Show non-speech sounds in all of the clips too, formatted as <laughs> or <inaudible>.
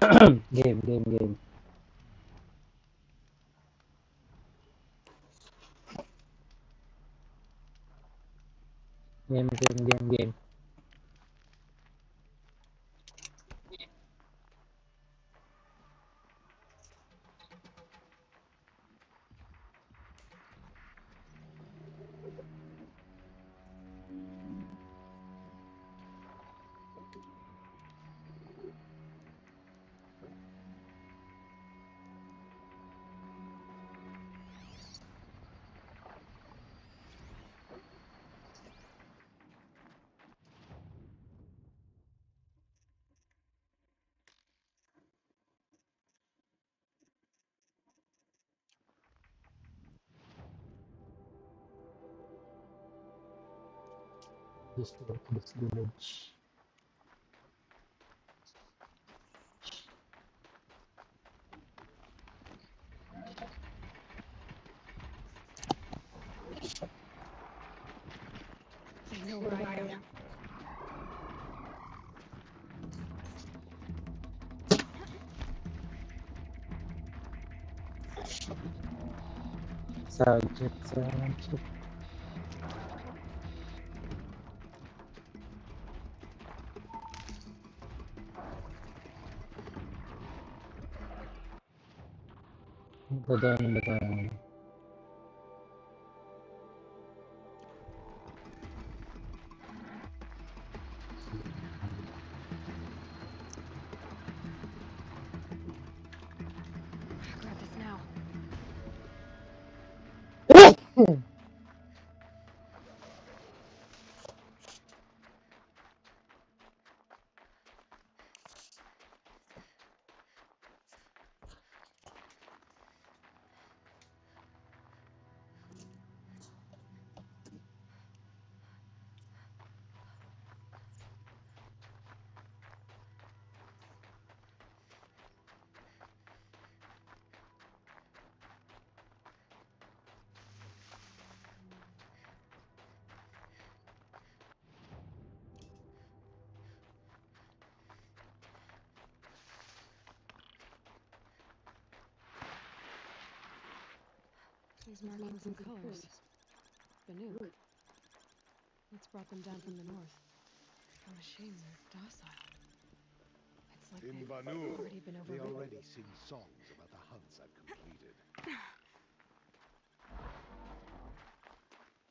<coughs> game, game, game. Game, game, game, game. Just go to this village. They know These markings and colors. Banuk. What's brought them down from the north? The machines are docile. It's like In they've Vanur, already been they already sing songs about the hunts I've completed.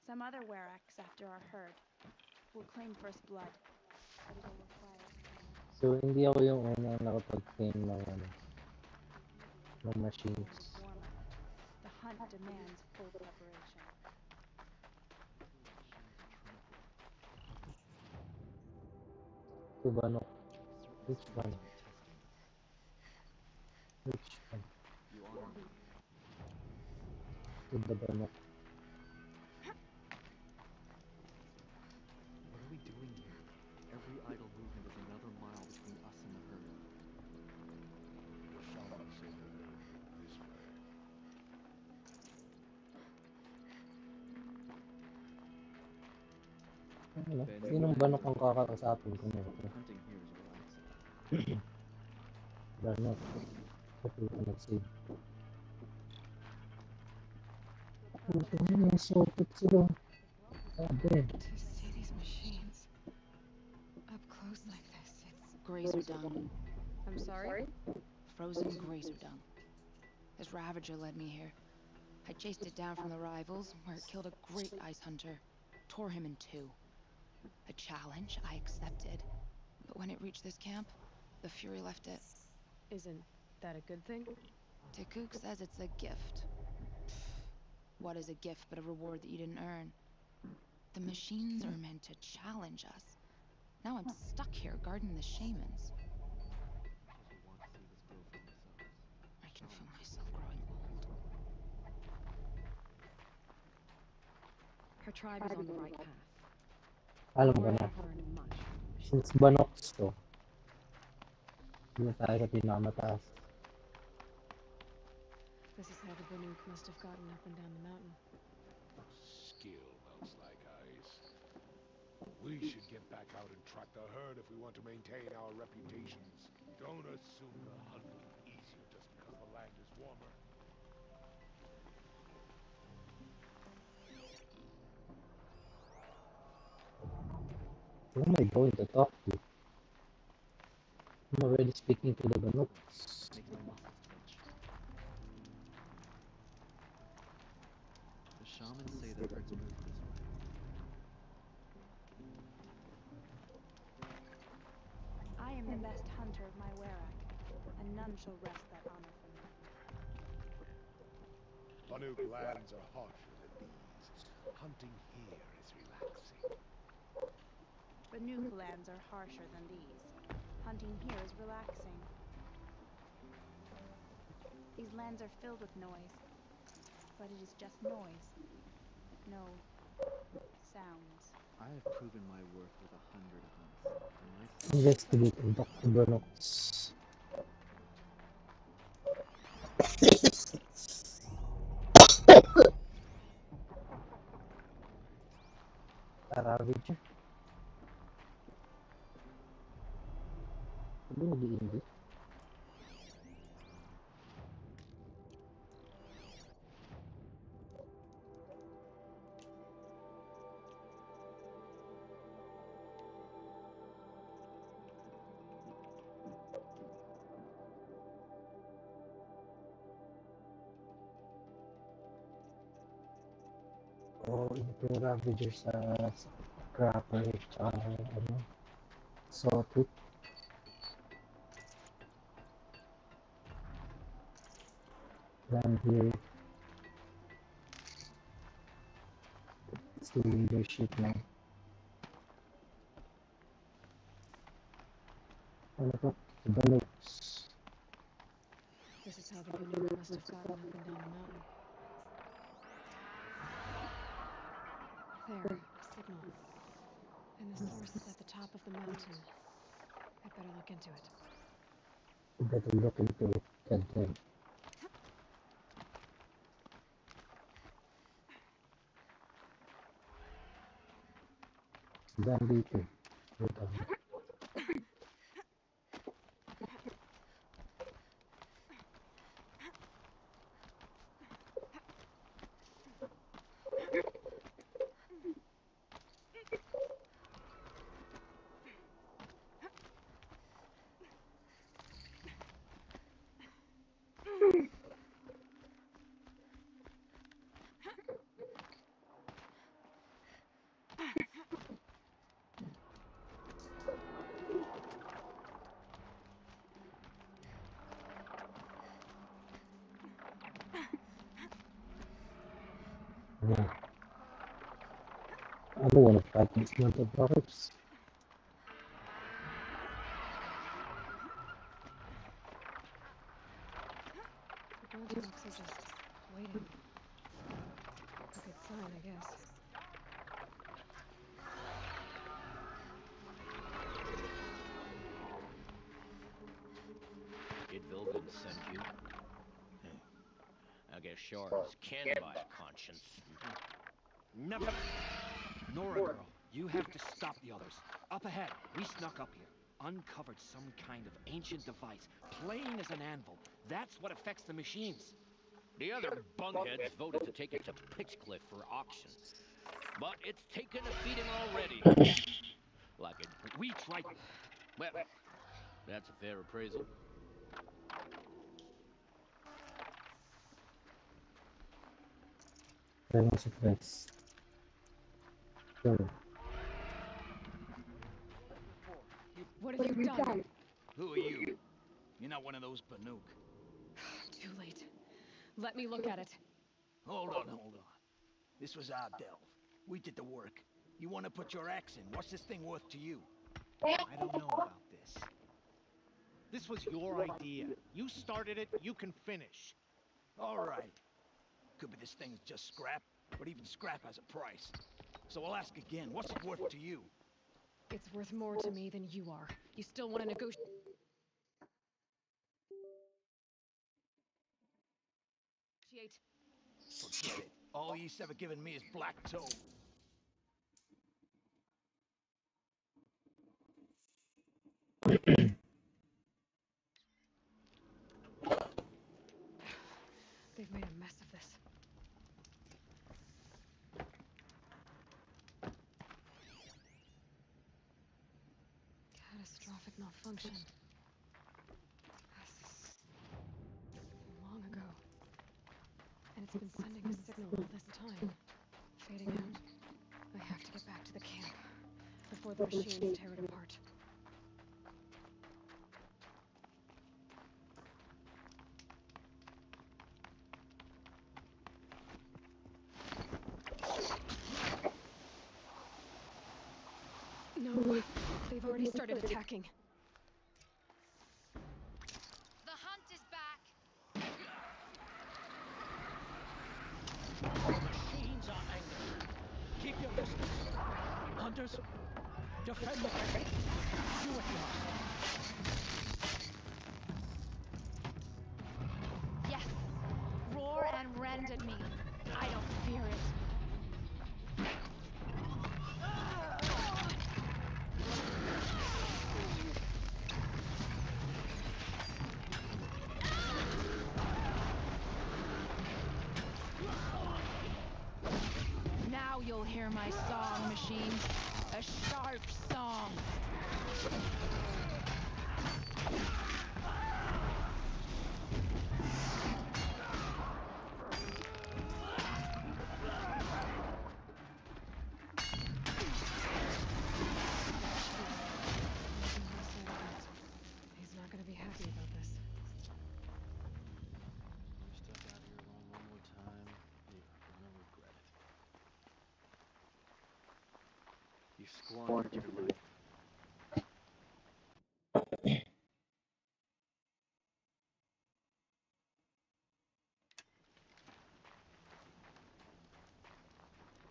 Some other Weraks after our herd will claim first blood. But it'll require So, hindi ako yung unang nakapag-claim ng, ano, ng machines. Warmer. The hunt demands full preparation. To Which one? Which one? To the Banuk. Banuk ang kakausapin ko nito? Hunting <clears throat> here is relaxing. Banuk. Kapag ko nag-save. Ito na yung socket sila. Sabi. To see these machines up close like this, it's Grazer dung. I'm sorry? Frozen grazer dung. This Ravager led me here. I chased it down from the rivals, where it killed a great ice hunter. Tore him in two. A challenge I accepted. But when it reached this camp, the Fury left it. Isn't that a good thing? Tikuk says it's a gift. What is a gift but a reward that you didn't earn? The machines are meant to challenge us. Now I'm stuck here guarding the shamans. Because we want to see this grow I can feel myself growing old. Her tribe is on the right path. Alam ko na. learning much. Since Banuks to, hindi tayo sa pinakamataas. This is how the Banuk must have gotten up and down the mountain. Skill melts like ice. We should get back out and track the herd if we want to maintain our reputations. Don't assume the hunt will be easier just because the land is warmer. Who am I going to talk to? I'm already speaking to the Banuks. Makes my muscles twitch. The shamans say the herds move this way. I am the best hunter of my Werak, and none shall wrest that honor from me. Banuk lands are harsher than these. Hunting here is relaxing. Banuk lands are harsher than these. Hunting here is relaxing. These lands are filled with noise, but it is just noise. No sounds. I have proven my worth with a hundred hunts, and my Investigating Nag-i-English? Oo, ito yung Ravager sa, sa Crapper, tsaka ano, Sawtooth. Land here. It's the leadership now. Ano to? The Banuks. This is how the Banuk must have gotten up and down the mountain. There, a signal. And the source is at the top of the mountain. I'd better look into it. You better look into it, goddamn. Daan dito. Wait lang. Yeah. I don't want to fight these motherfuckers. The Goldilocks just waiting. A good sign, I guess. Did Vilgan send you? I guess Shards can buy a conscience. Hmm. Never. Nora girl, you have to stop the others. Up ahead, we snuck up here. Uncovered some kind of ancient device, plain as an anvil. That's what affects the machines. The other bungheads voted to take it to Pitchcliff for auction. But it's taken a beating already. like it. We tried. Well, that's a fair appraisal. Very much impressed. Sure. What have you done? Who are you? You're not one of those Banuk. Too late. Let me look at it. Hold on, hold on. This was our delve. We did the work. You want to put your axe in? What's this thing worth to you? I don't know about this. This was your idea. You started it, you can finish. All right. Could be this thing's just scrap, but even scrap has a price. So I'll ask again, what's it worth to you? It's worth more to me than you are. You still want to negotiate? appreciate. All he's ever given me is black toe. <clears throat> They've made a mess of this. Catastrophic malfunction. Before the machines tear it my song, machine. A sharp song. He's not gonna be happy about this. You step out here alone one more time, you're gonna regret it. You squandered your life.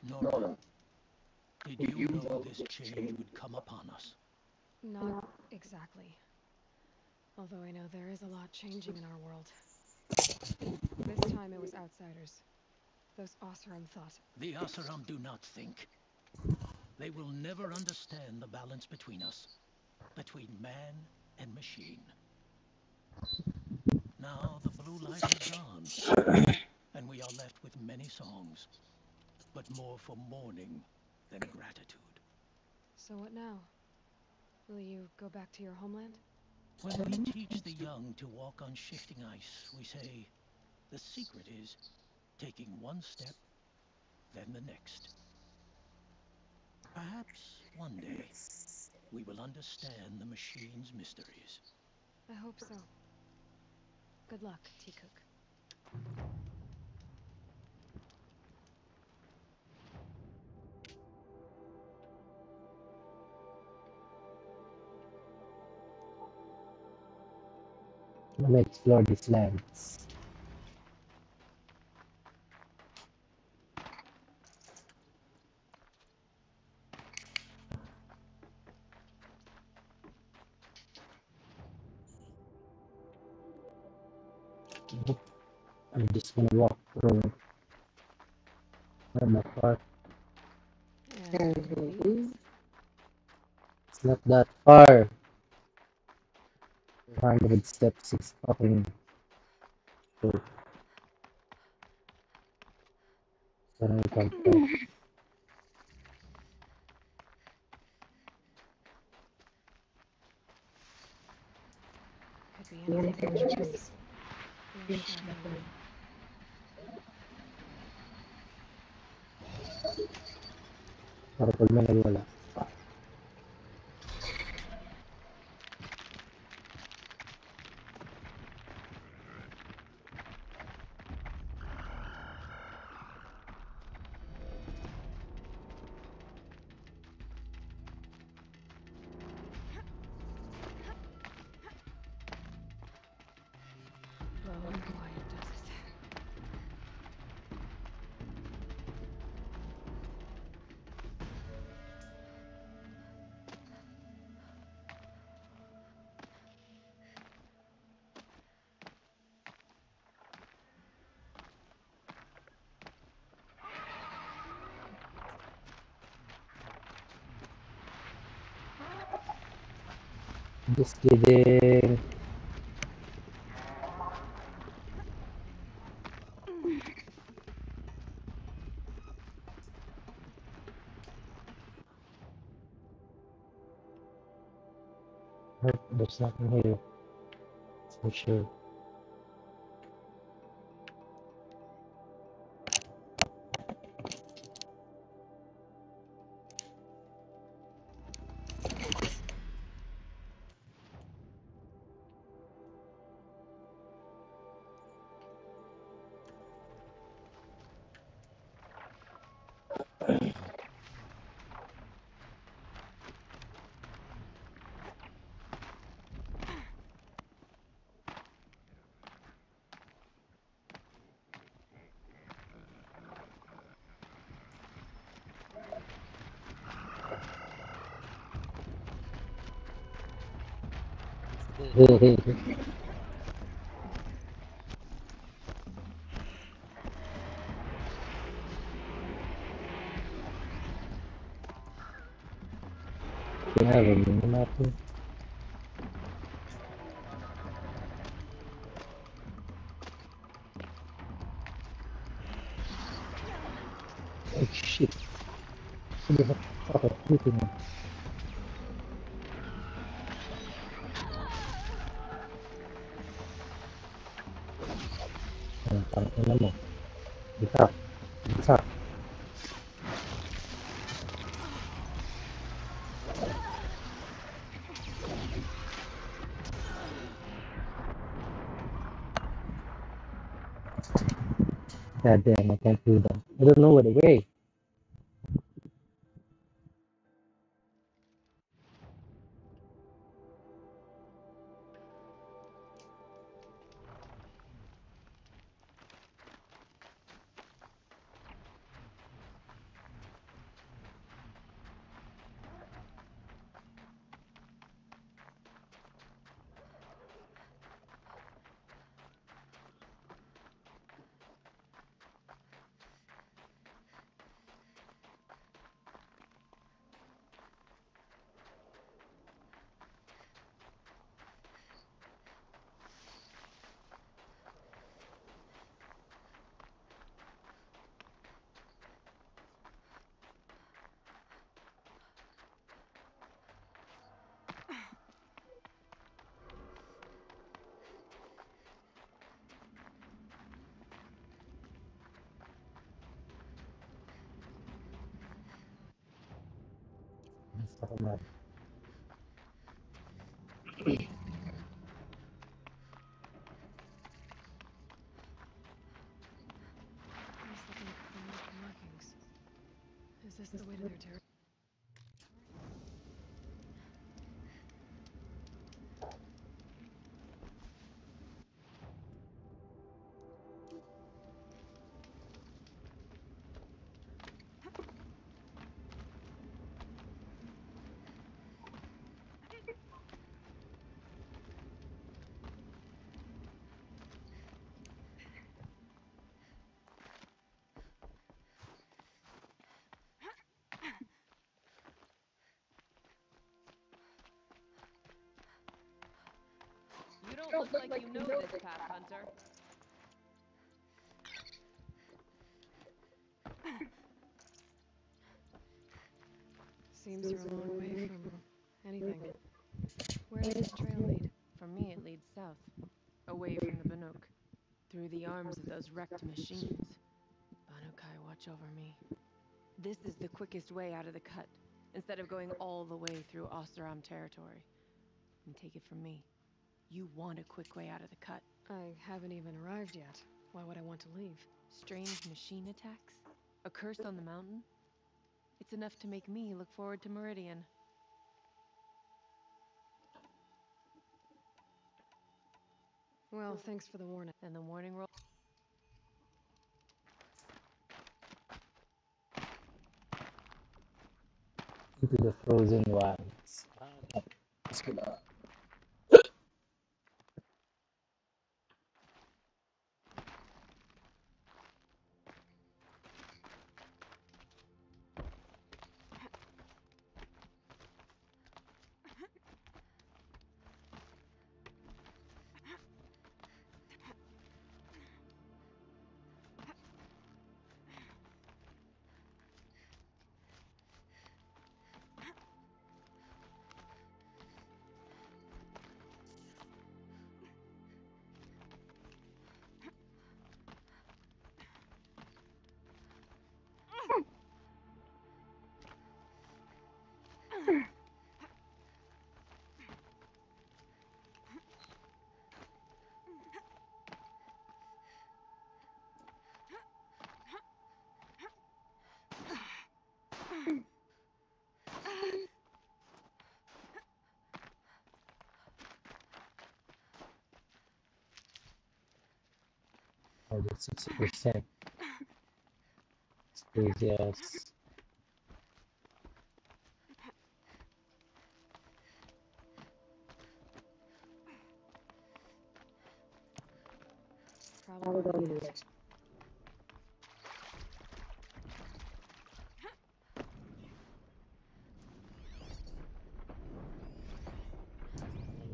Nora, did you know this change would come upon us? Not exactly. Although I know there is a lot changing in our world. This time it was outsiders. Those Oseram thought. The Oseram do not think. They will never understand the balance between us, between man and machine. Now the blue light is gone, and we are left with many songs, but more for mourning than gratitude. So what now? Will you go back to your homeland? When we teach the young to walk on shifting ice, we say the secret is taking one step, then the next. Perhaps one day we will understand the machine's mysteries. I hope so. Good luck, Tikuk. Let me explore these lands. Gonna walk through where my car. And release. Mm-hmm. It's not that far. 100 steps is fucking cool. So now we come back. Could be anything but trees. We'll Just kidding. There's nothing here. For sure. Can I have a can't do that. I don't know the way. Fuck man. Don't look like you know this path, Hunter. Seems you're a long way from anything. Where does this trail lead? For me, it leads south, away from the Banuk, through the arms of those wrecked machines. Banukai, watch over me. This is the quickest way out of the cut, instead of going all the way through Oseram territory. And take it from me, you want a quick way out of the cut. I haven't even arrived yet. Why would I want to leave? Strange machine attacks? A curse on the mountain? It's enough to make me look forward to Meridian. Well, thanks for the warning. And the warning roll. Into the frozen wilds. Let's go Oh, that's sixty percent. It's crazy Probably not.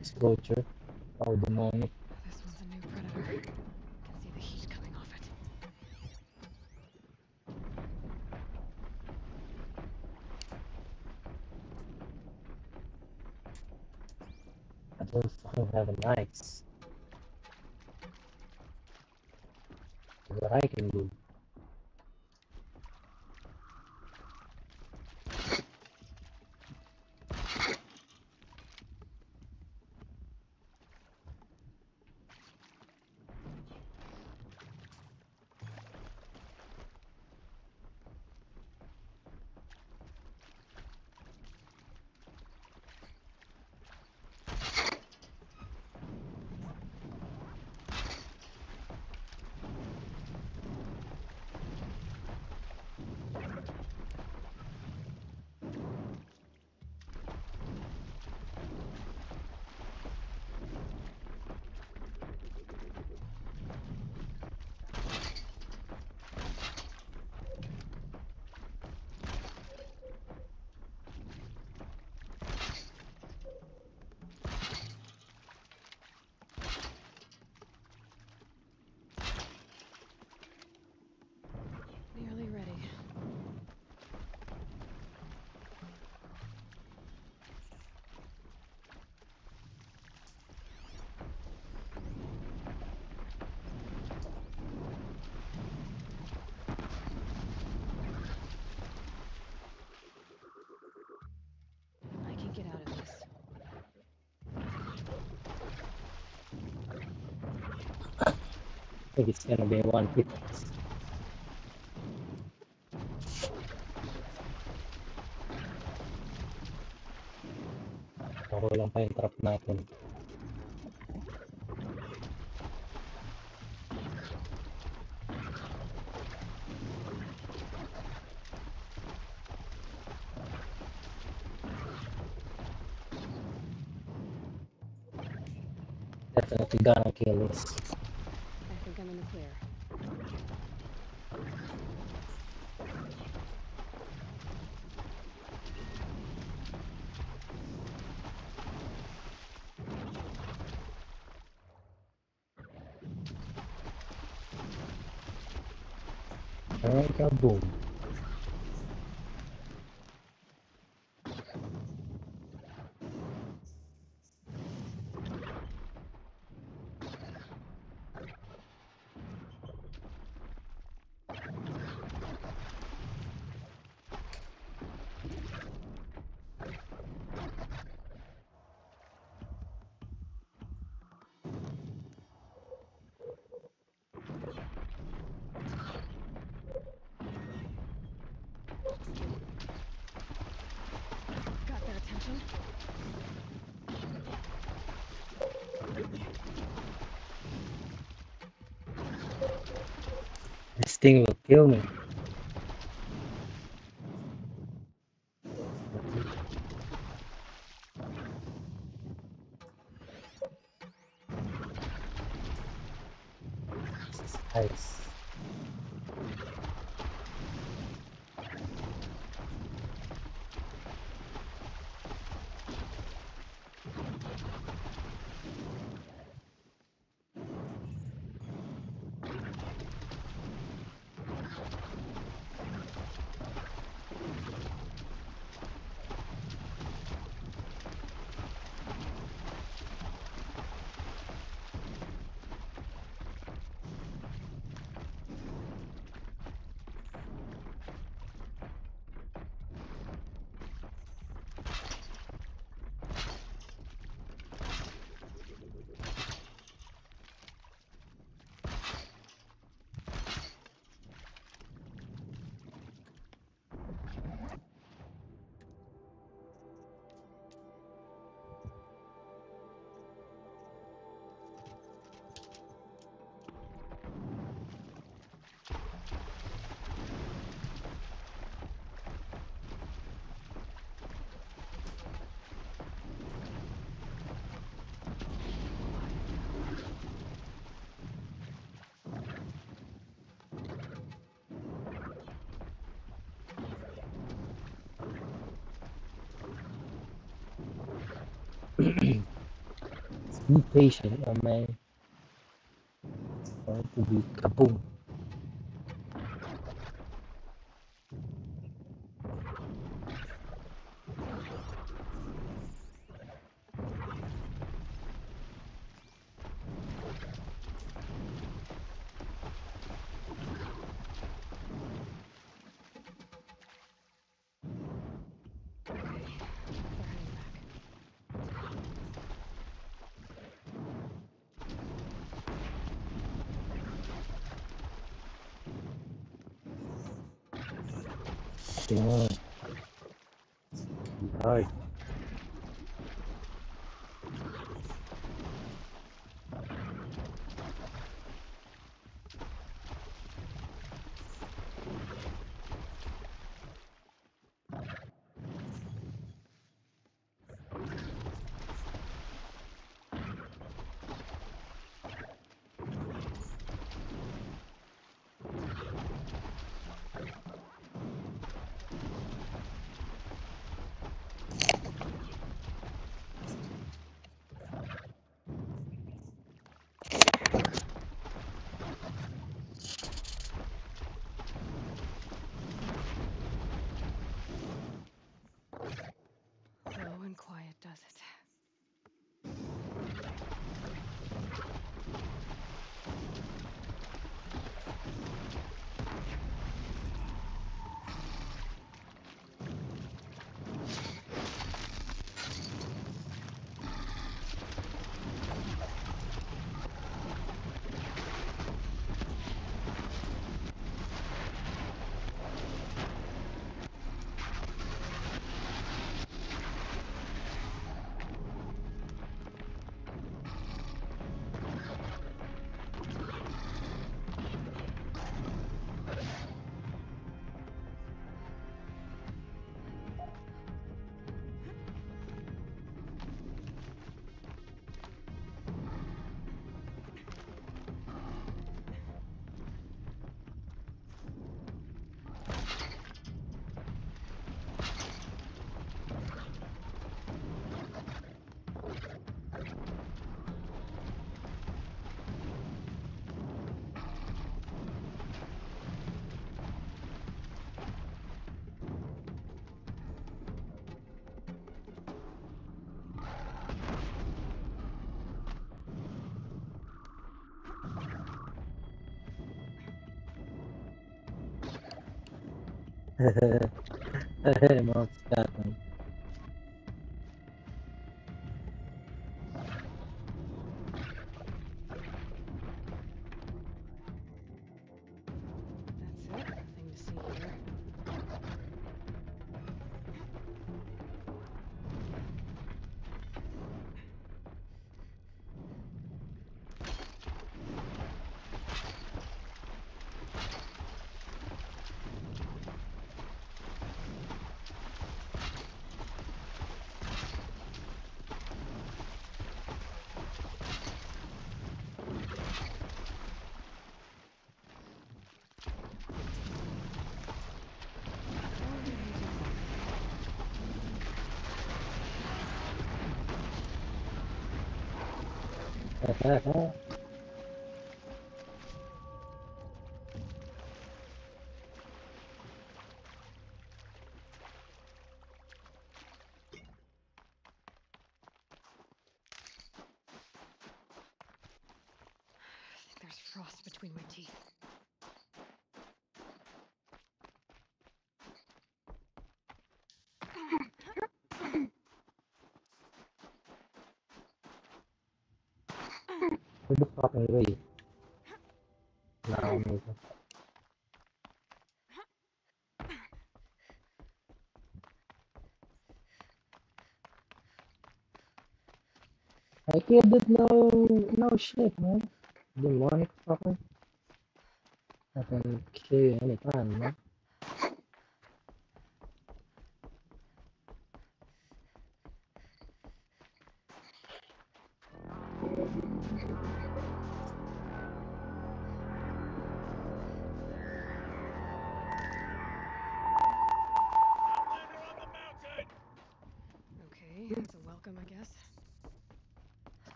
exposure or demonic. This one's a new predator. Can see the heat coming off it. I don't fucking have a nice. What I can do. Nearly ready. I can get out of this. I think it's gonna be one hit. Paro lang pa yung trap natin. Definitely gonna kill this. I think I'm in the clear. Alright, thing will kill me. Patient, man. For it to be kaboom. 嘿嘿嘿嘿嘿妈 I think there's frost between my teeth. Who the fucking way? Now, maybe. Killed it, no, no shit, man. Fucker. I can kill you anytime, man.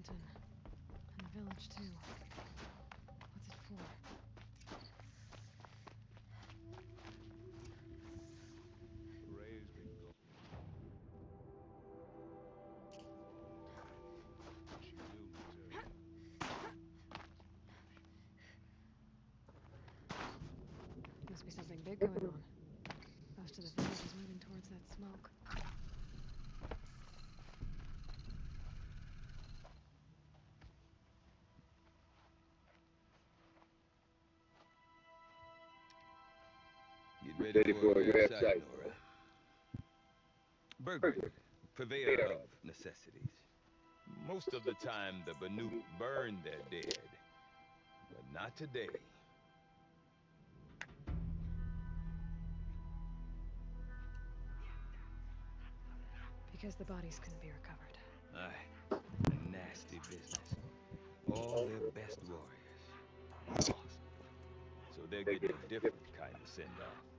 Mountain. And the village, too. What's it for? Ray's been gone. She will return. Must be something big going on. Most of the village is moving towards that smoke. Get ready, for a good sight, Nora. Burglary, purveyor of necessities. Most of the time, the Banuk burn their dead. But not today. Because the bodies couldn't be recovered. Aye, a nasty business. All their best warriors lost. So they're getting a different kind of send-off.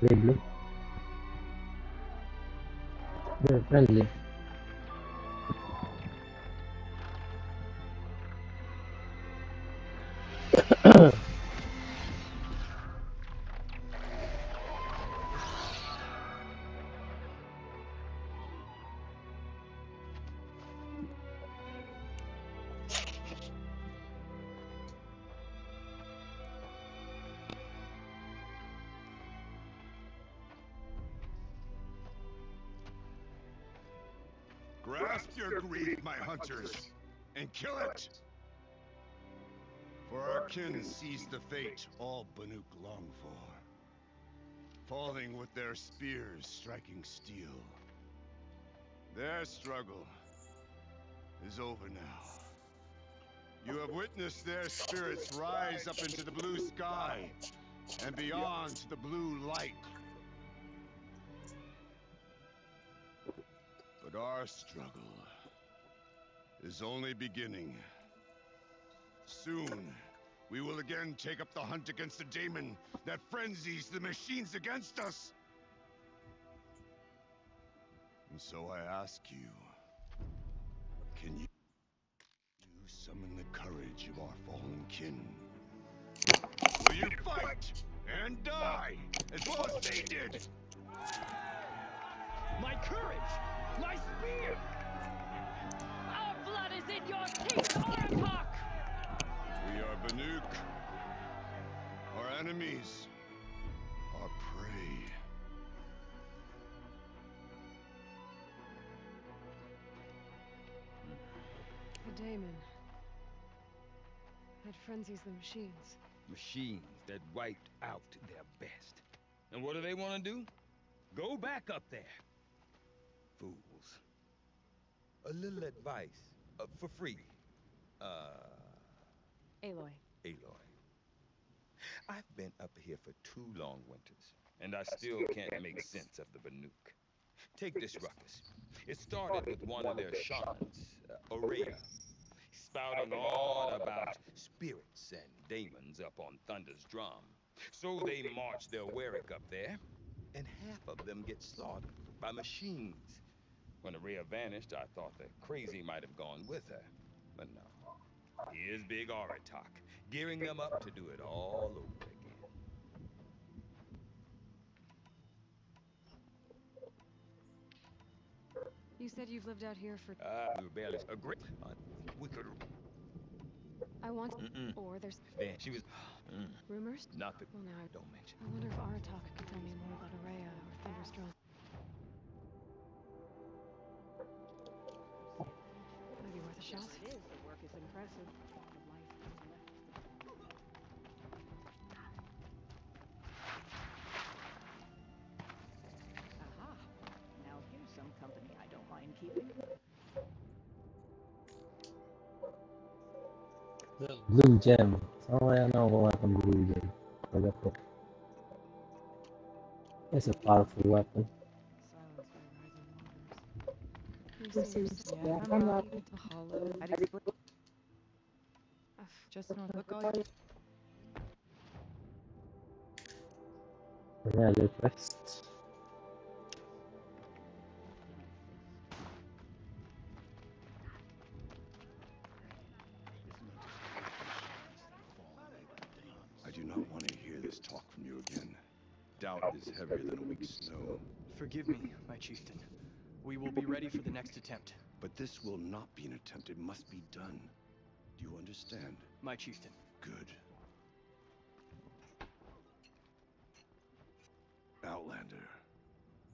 Friendly. They're friendly. Your greed, my hunters, and kill it! For our kin sees the fate all Banuk long for. Falling with their spears striking steel. Their struggle is over now. You have witnessed their spirits rise up into the blue sky and beyond to the blue light. But our struggle is only beginning. Soon, we will again take up the hunt against the daemon that frenzies the machines against us. And so I ask you, can you, summon the courage of our fallen kin? Will you fight and die as well as they did? My courage! My spear! Our blood is in your teeth, Aratak! We are Banuk. Our enemies are prey. The daemon. That frenzies the machines. Machines that wiped out their best. And what do they want to do? Go back up there. Fools. A little advice. Uh, for free. Uh, Aloy. Aloy. I've been up here for two long winters, and I still can't make sense of the Banuk. Take this ruckus. It started with one of their shamans, uh, Ourea, spouting on about spirits and demons up on Thunder's drum. So they march their Werak up there, and half of them get slaughtered by machines, When Ourea vanished, I thought the crazy might have gone with her. But no. Here's Big Aratak, gearing them up to do it all over again. You said you've lived out here for. Ah, we barely a great. Uh, we could. I want. Mm-mm. Or there's Then she was. Mm, rumors. that. Well, now I. Don't mention. I wonder if Aratak could tell me more about Ourea or Thunder's Drum. Shot. It is. The work is impressive. The life is left. Aha! Now here's some company I don't mind keeping. Blue gem. That's all I know about weapon blue gem. Or weapon. It's a powerful weapon. You seem so Yeah. I'm not- It's hollow. I'd explain. Just don't look all you. Yeah, the quest. I do not want to hear this talk from you again. Doubt is heavier than a week's snow. Forgive me, my chieftain. We will be ready for the next attempt. But this will not be an attempt. It must be done. Do you understand? My chieftain. Good. Outlander,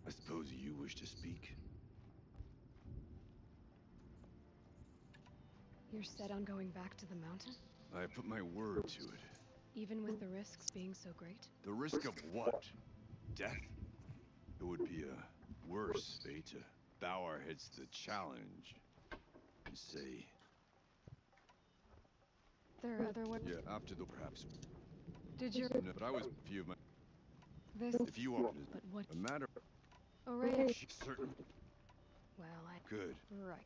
I suppose you wish to speak? You're set on going back to the mountain? I put my word to it. Even with the risks being so great? The risk of what? Death? It would be a worse fate to bow our heads to the challenge and say, There are other ways. yeah, after the perhaps. Did you? No, but I was few of my. This. If you are But what. a matter, Ourea. Oh, oh, certain. Well, I. Good. Right.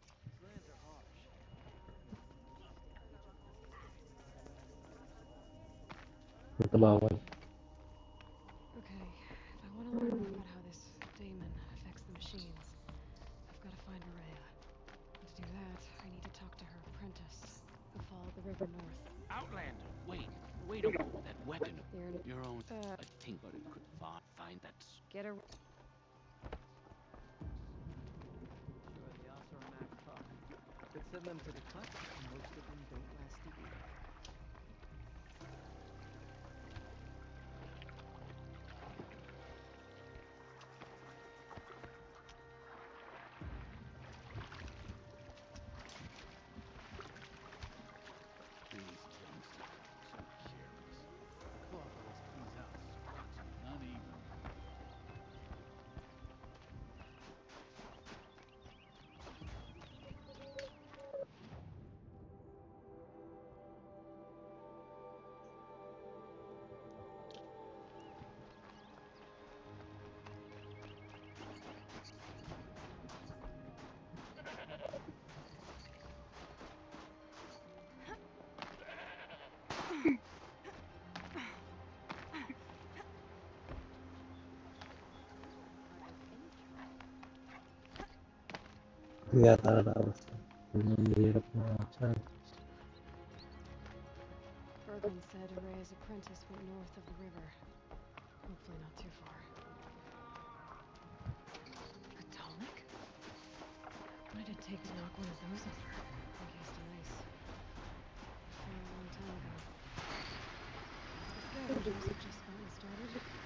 Look about one. Okay, if I want to learn more about how this daemon affects the machines, I've got to find Ourea. And to do that, I need to talk to her apprentice, who followed the north. Outlander, wait, wait a moment. That weapon, You're your own. Uh, I think, but it could fi- find that. Get her. Sure, the Osaromac talk. Could send them to the Yeah, that that my time. Berglund said Ourea's apprentice went north of the river. Hopefully not too far. Potomac? What did it take to knock one of those over? In ice. A long time ago. The scavengers have just gotten started.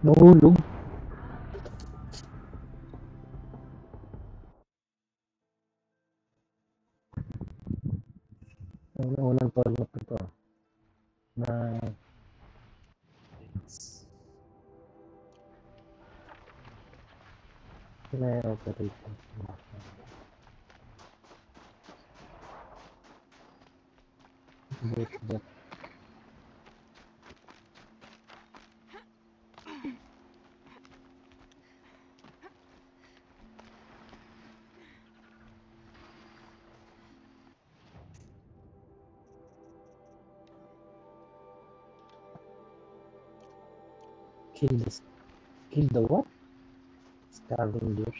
Nahulog. Ang Scavengers.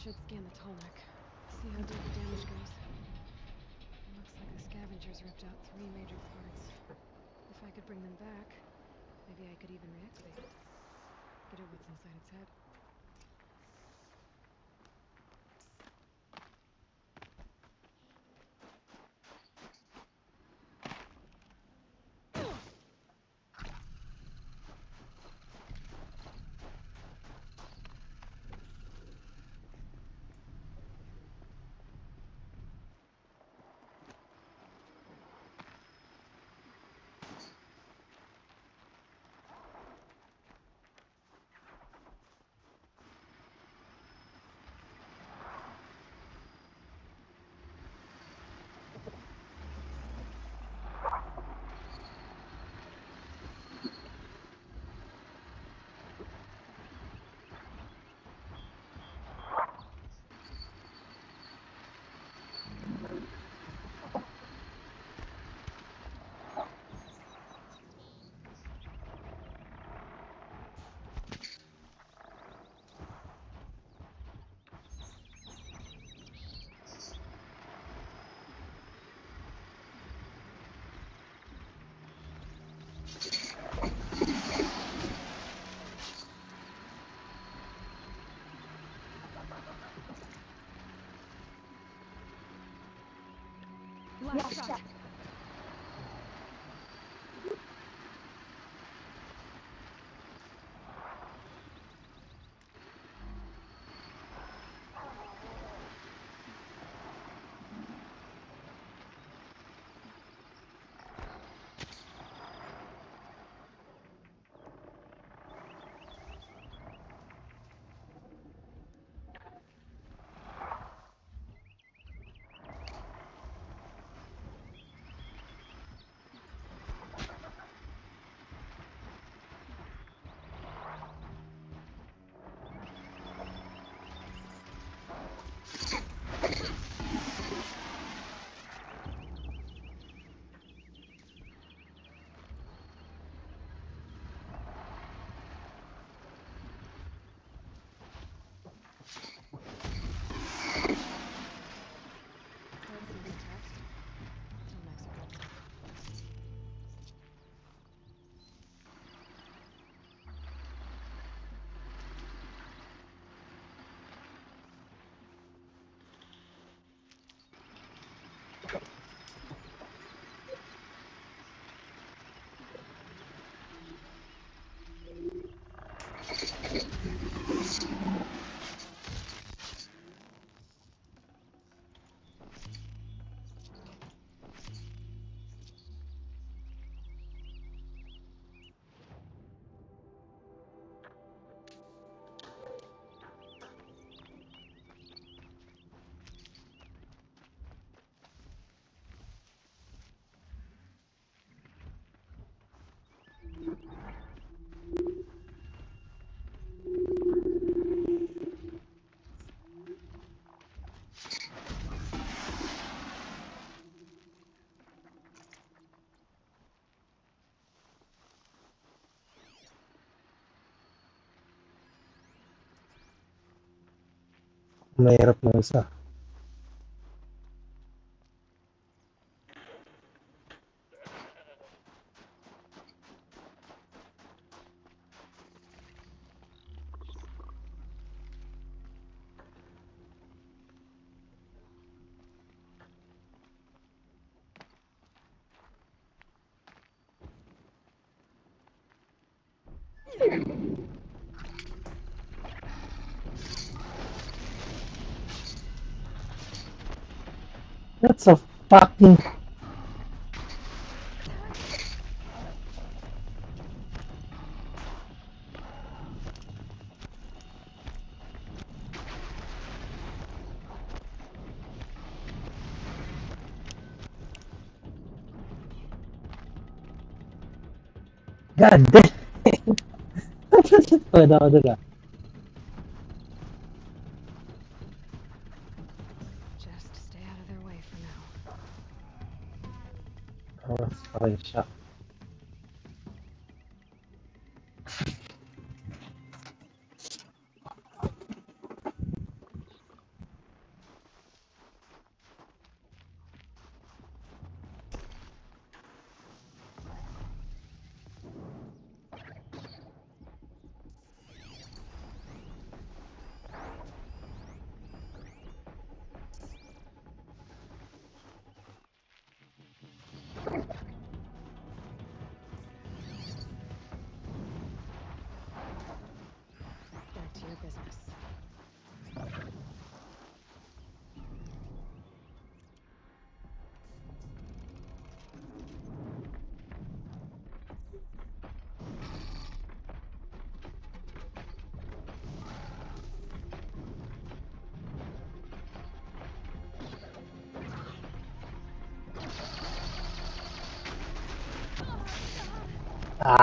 Should scan the Tolmec. See how deep the damage goes. Looks like the scavengers ripped out three major parts. If I could bring them back, Maybe I could even reactivate it. Get at what's inside its head. Jasa. Last shot. Mahirap na isa. That's a fucking God damn! <laughs> Ah.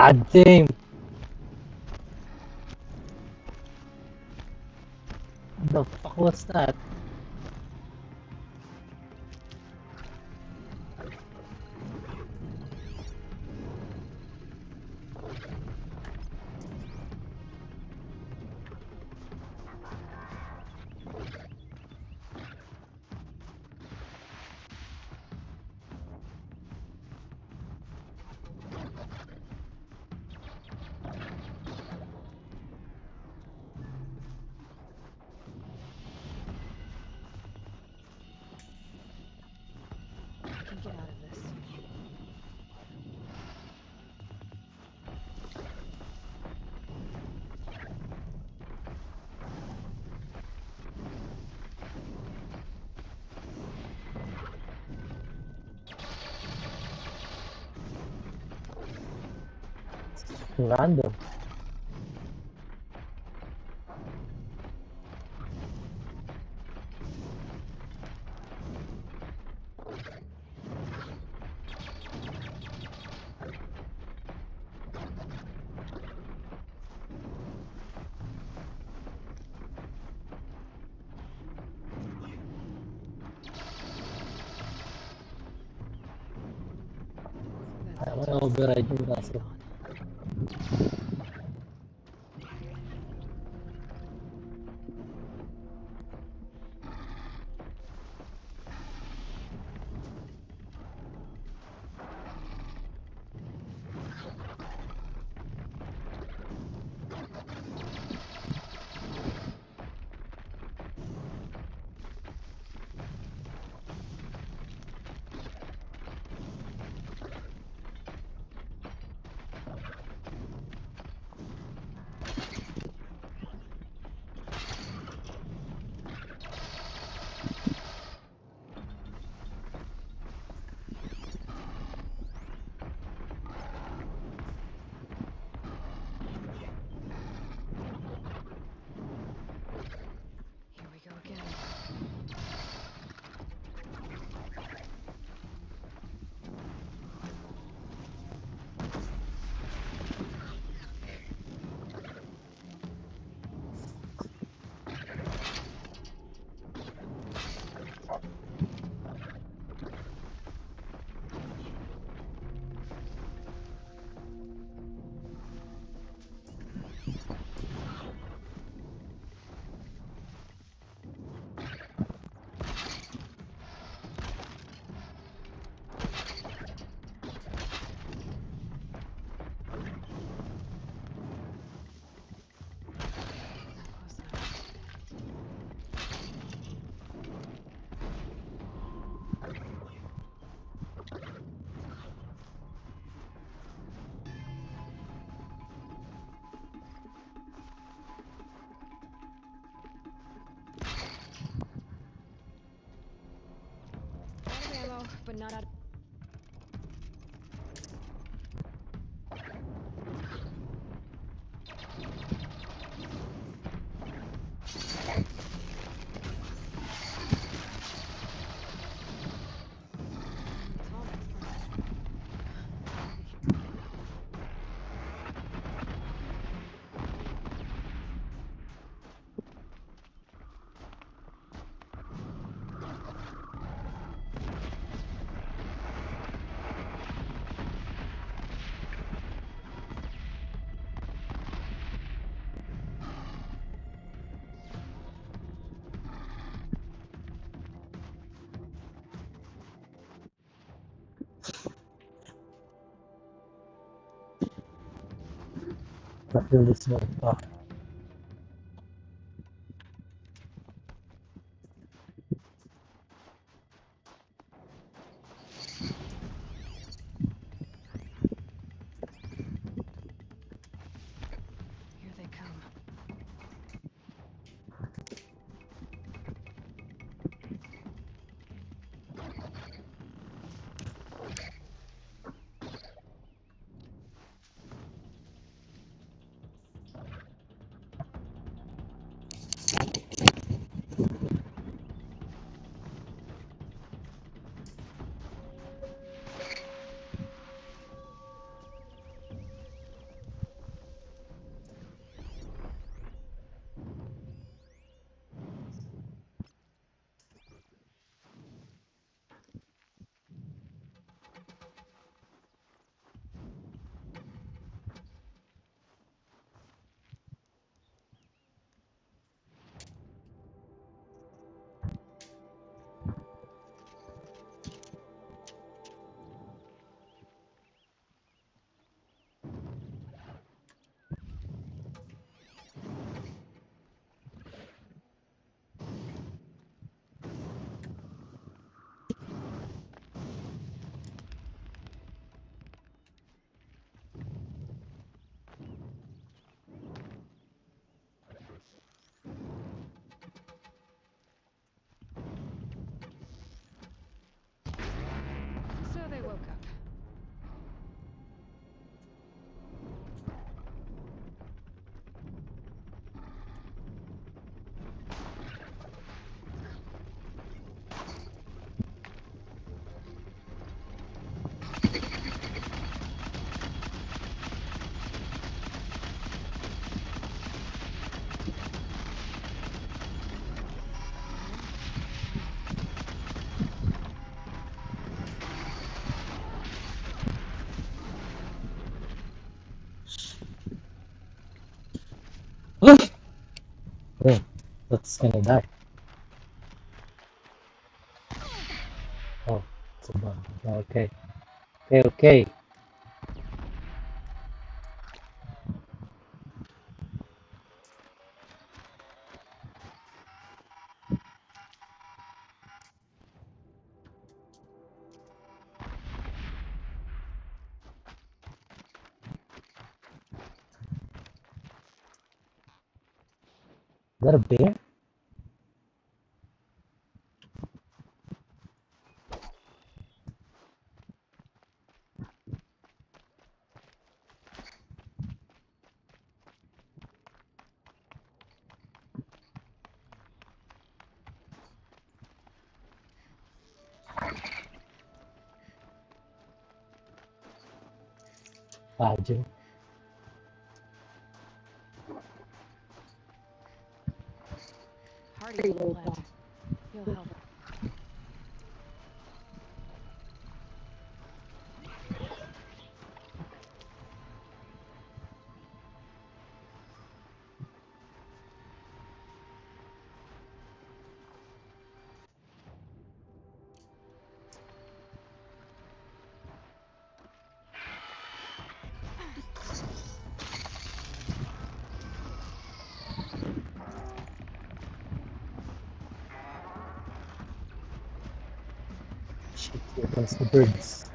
Ah, damn. The fuck was that? Random. Ano ba yung braso? Here Not That's gonna die. Oh, it's a bomb. Okay. Okay, okay. that a bear? 辣椒 the birds.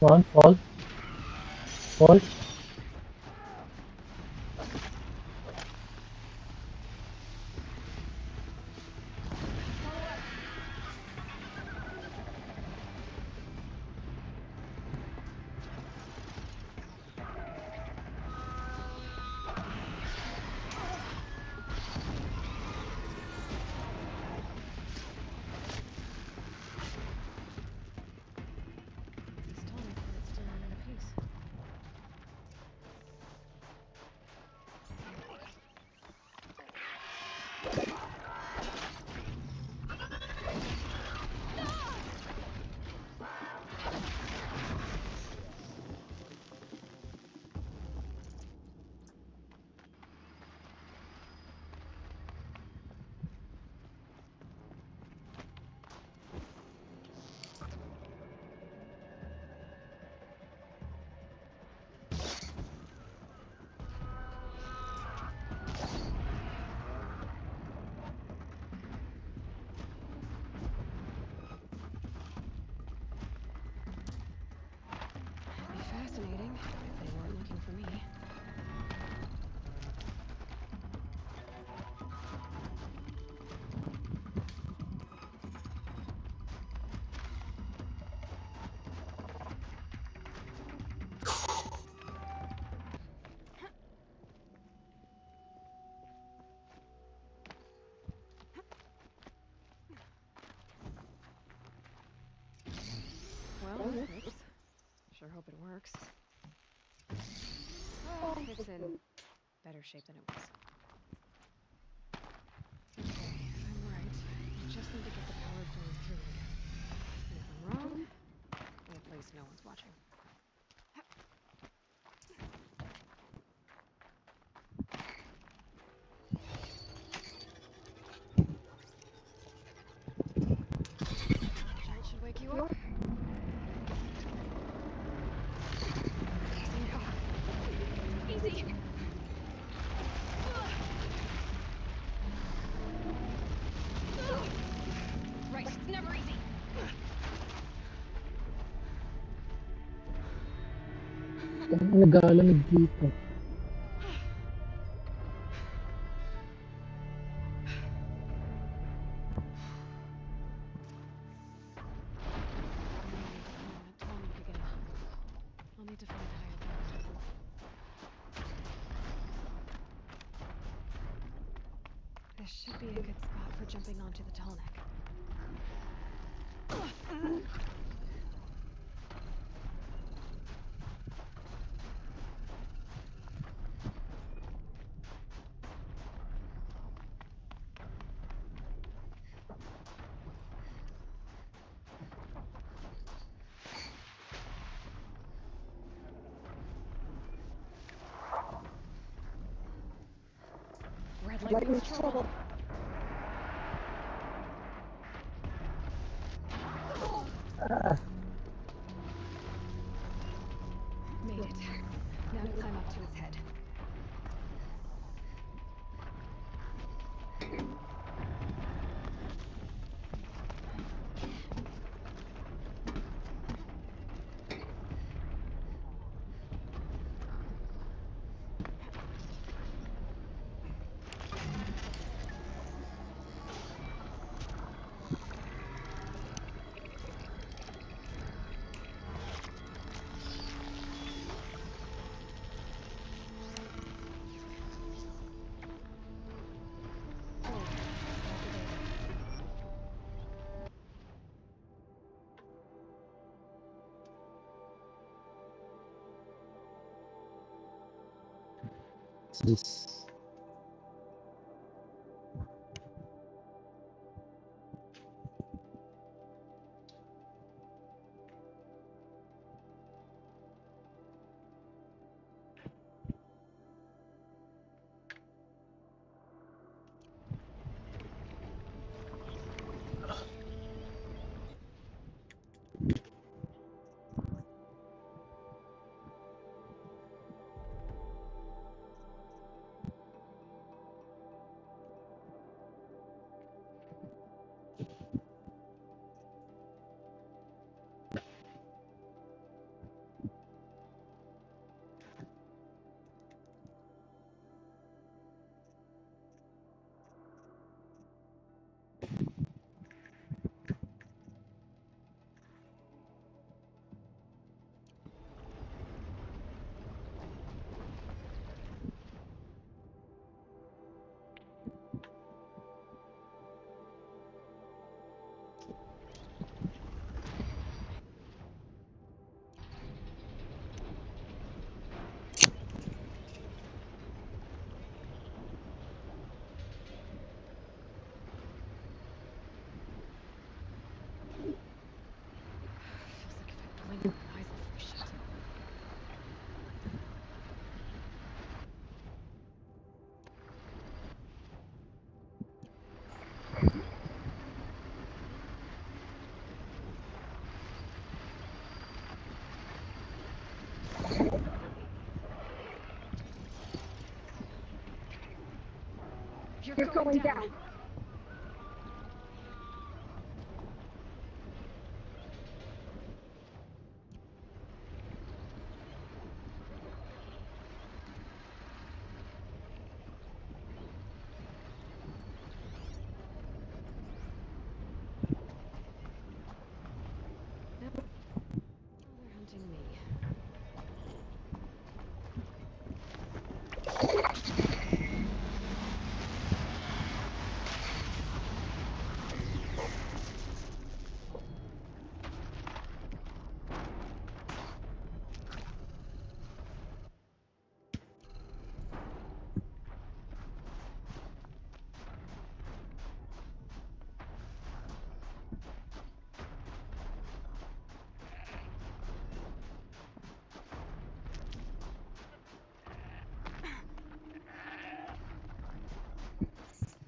one false false Ang nagalamig dito. What's You're, going, down. They're hunting me.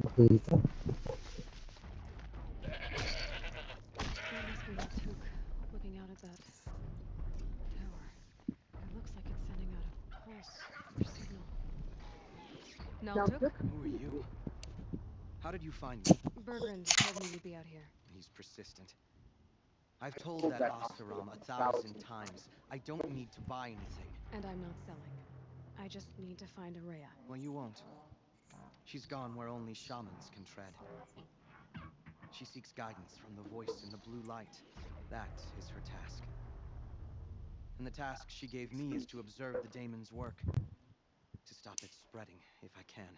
Makita. There must be Took looking out at that tower. It looks like it's sending out a pulse or signal. Naltuk? Who are you? How did you find me? Bergrand told me you'd be out here. He's persistent. I've told that Oseram a thousand times. I don't need to buy anything. And I'm not selling. I just need to find Ourea. Well, you won't. She's gone where only shamans can tread. She seeks guidance from the voice in the blue light. That is her task. And the task she gave me is to observe the daemon's work. To stop it spreading, if I can.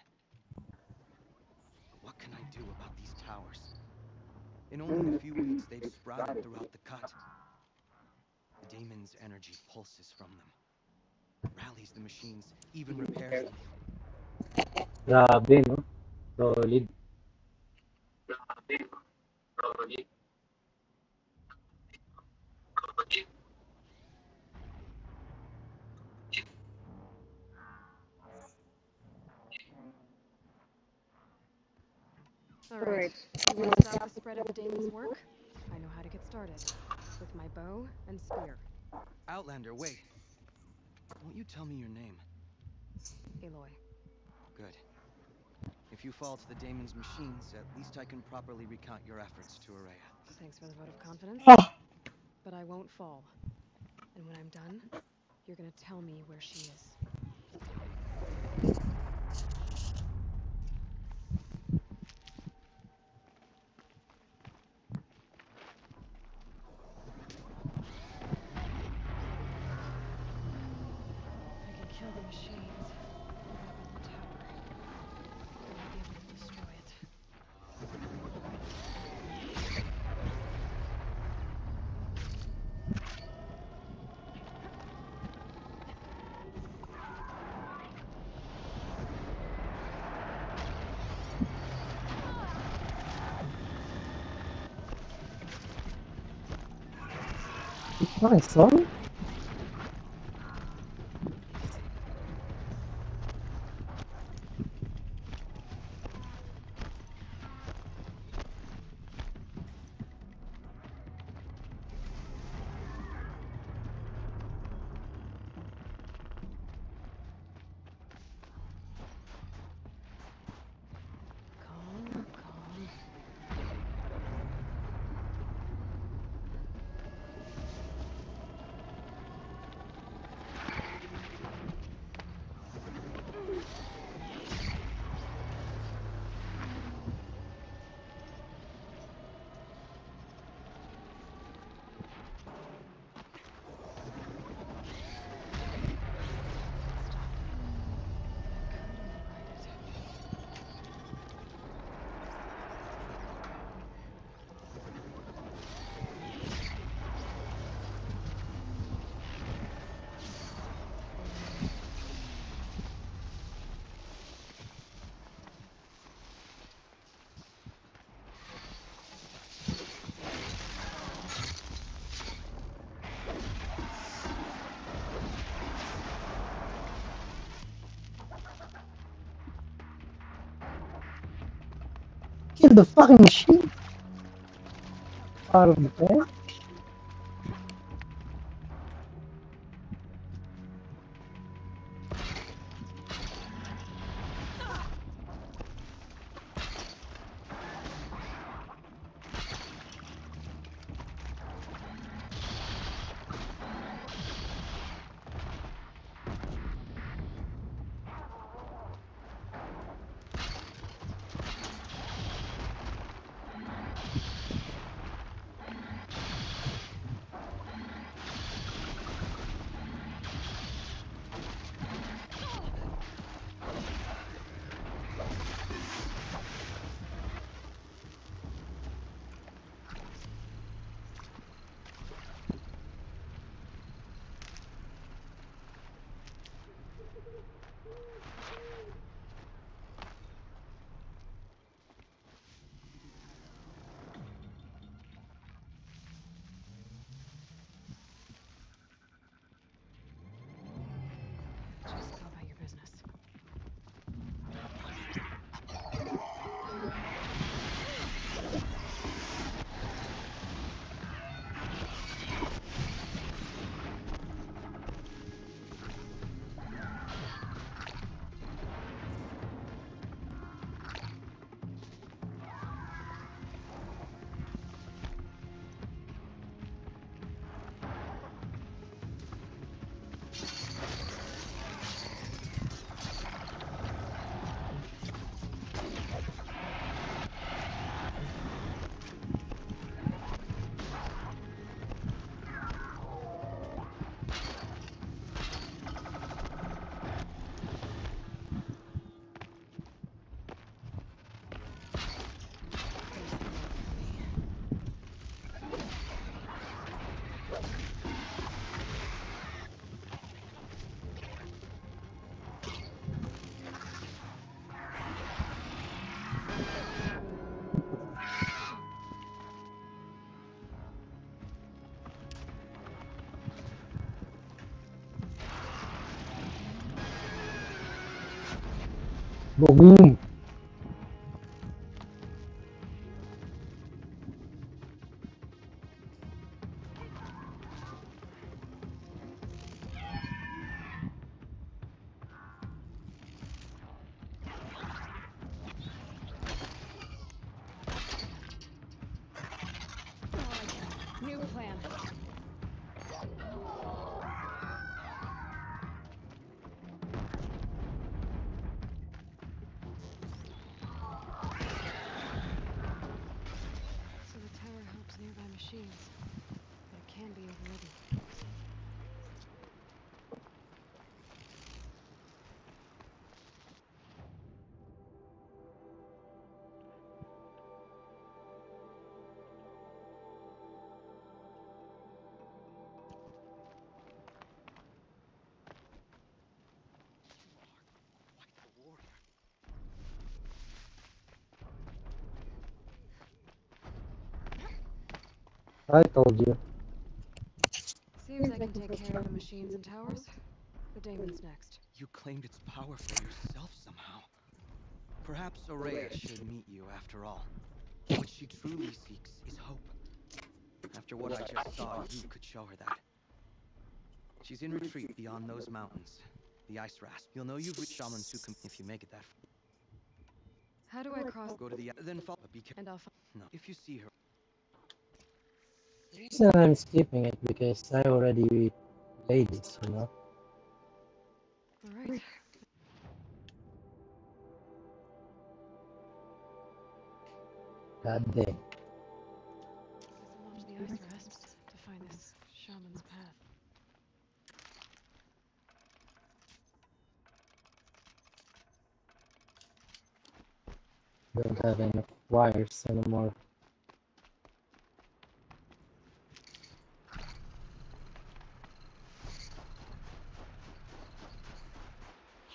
But what can I do about these towers? In only a few weeks, they've sprouted throughout the cut. The daemon's energy pulses from them. Rallies the machines, even repairs them. No? Alright. You want to stop the spread of the daemon's work? I know how to get started. With my bow and spear. Outlander, wait. Won't you tell me your name? Aloy. Good. If you fall to the daemon's machines, at least I can properly recount your efforts to Ourea. Thanks for the vote of confidence. Ah. But I won't fall. And when I'm done, you're gonna tell me where she is. I can kill the machines. What about the tower? Will I be able to destroy it? My son? The fucking machine out of the bed. Eh? Gogum. I told you. Seems I can take care of the machines and towers. The daemon's next. You claimed its power for yourself somehow. Perhaps Ourea should meet you after all. What she truly seeks is hope. After what I just saw, you could show her that. She's in retreat beyond those mountains. The Ice Rasp. You'll know you've reached shamans Sukum if you make it that far. How do I cross? Go to the then follow. Be careful. And I'll. Fi- No, if you see her. Reason I'm skipping it because I already played this, you know. All right. God damn. Guess I'll launch the ice rasps to find this shaman's path. Don't have enough wires anymore.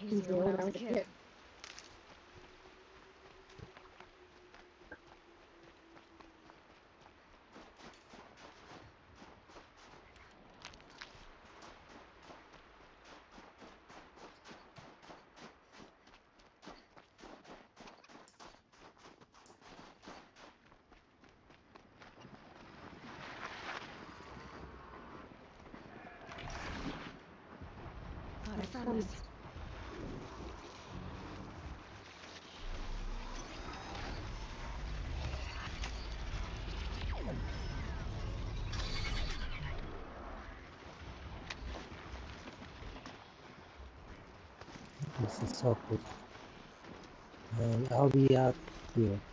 Easier when I was a kid. Thought I found this. This is so cool.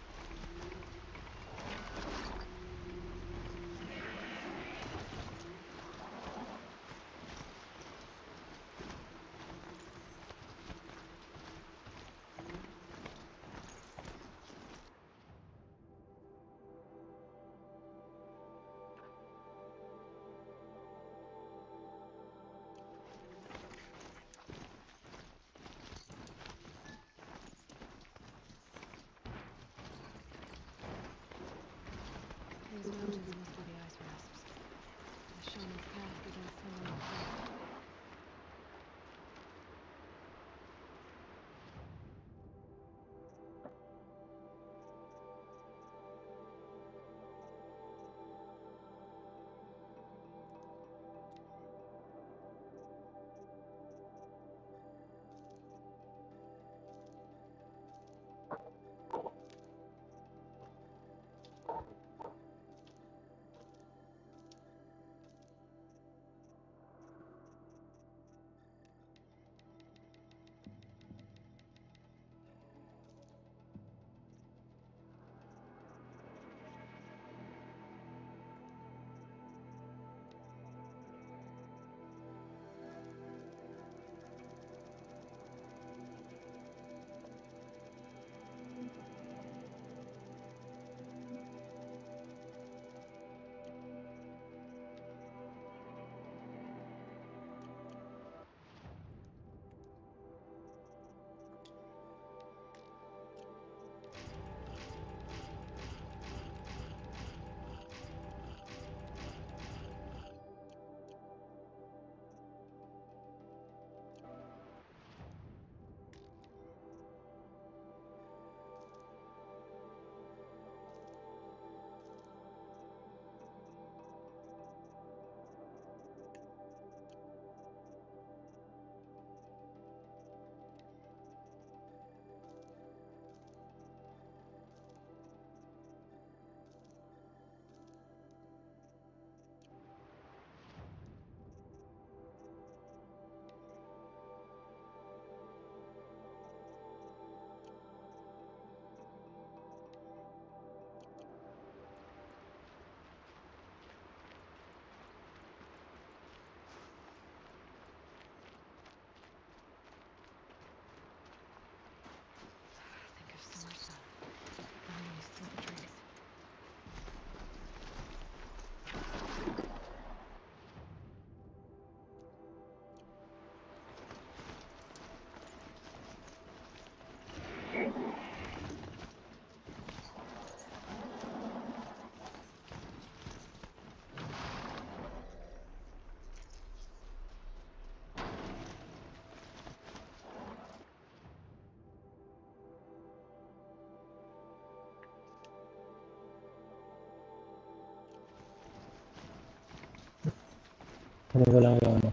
Kunin ko lang yung ano.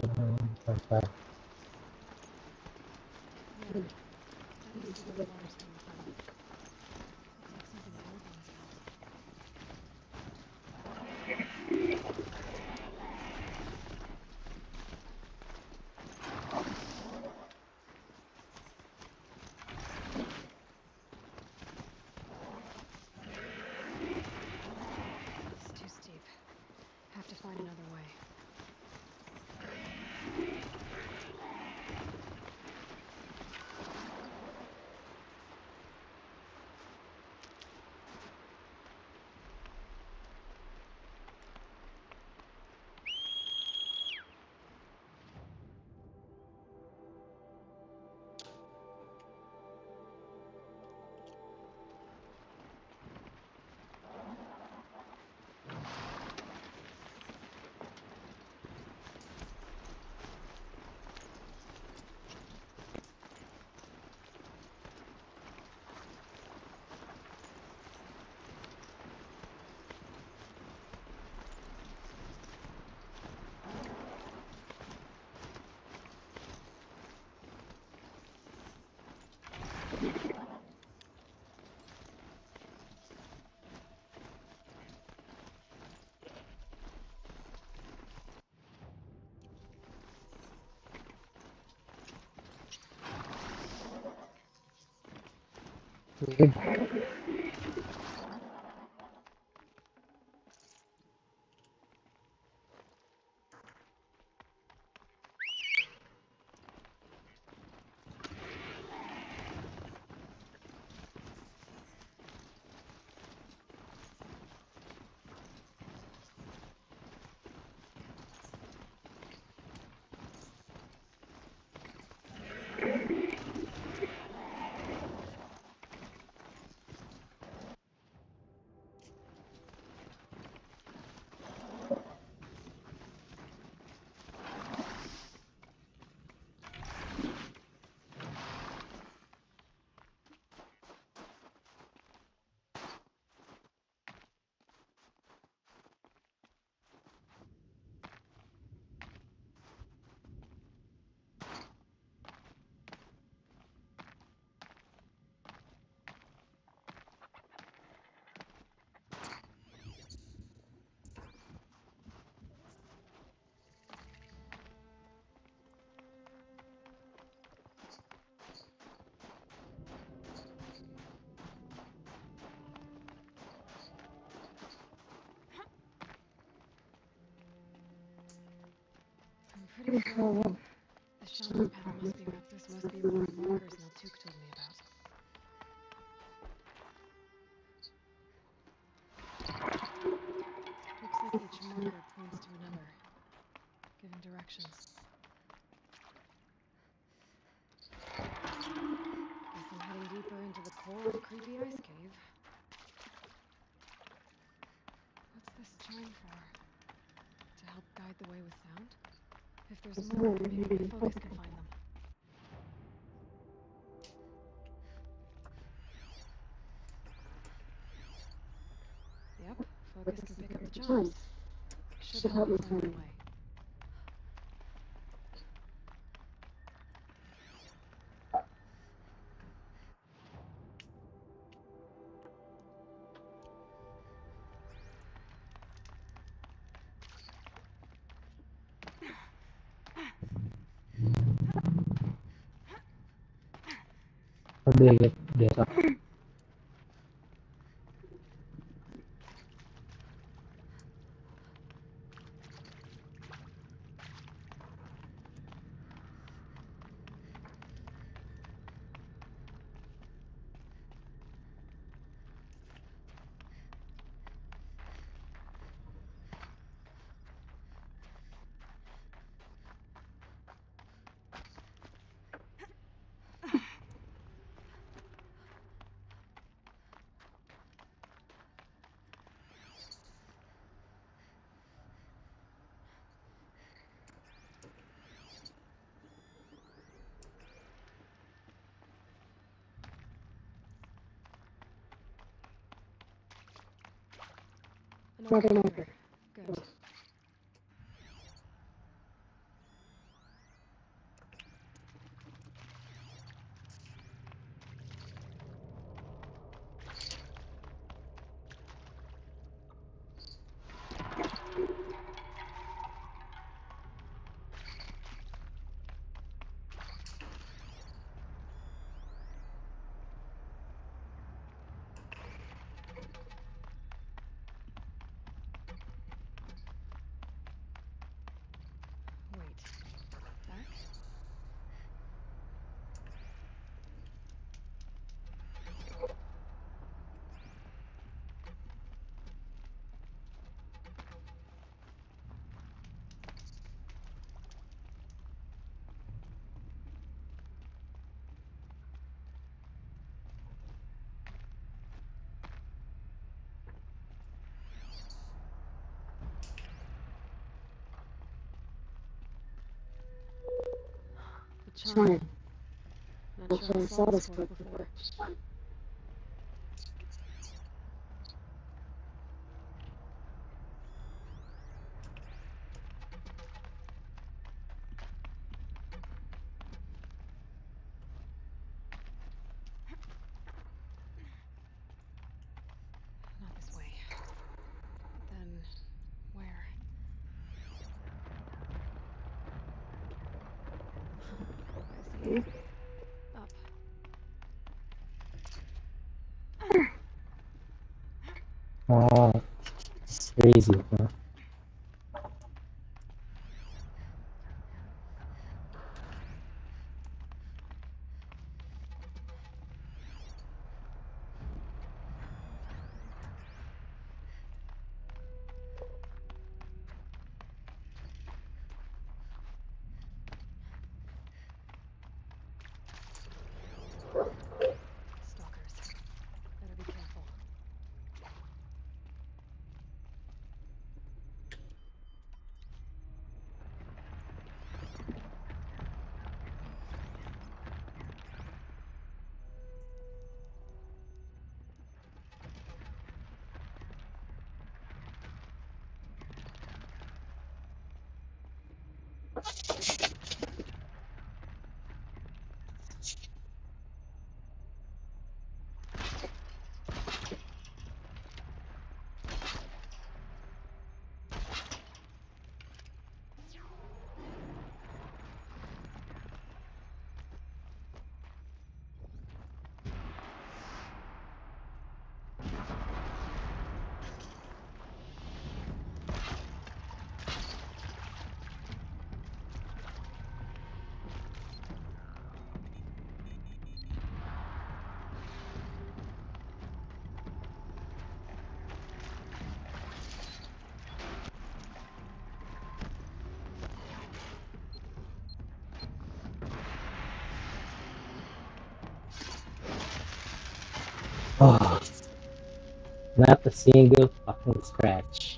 Yung pampa. That Sige. Pretty sure the shaman panel must be where this must be one of the markers Naltuk told me about. Looks like each marker points to another, giving directions. Guess I'm heading deeper into the core of the creepy ice cave. What's this chime for? To help guide the way with sound? If there's more, maybe Focus can find them. Yep, Focus can pick up the. Should help me find the way. Pabigit dito. Another marker. Fine. Not sure I saw this quite before. Not this way. Then where? I see it. Up. Oh, it's crazy, bro. Stalkers. Better be careful. Oh, <sighs> not a single fucking scratch.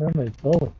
Where am oh. I going?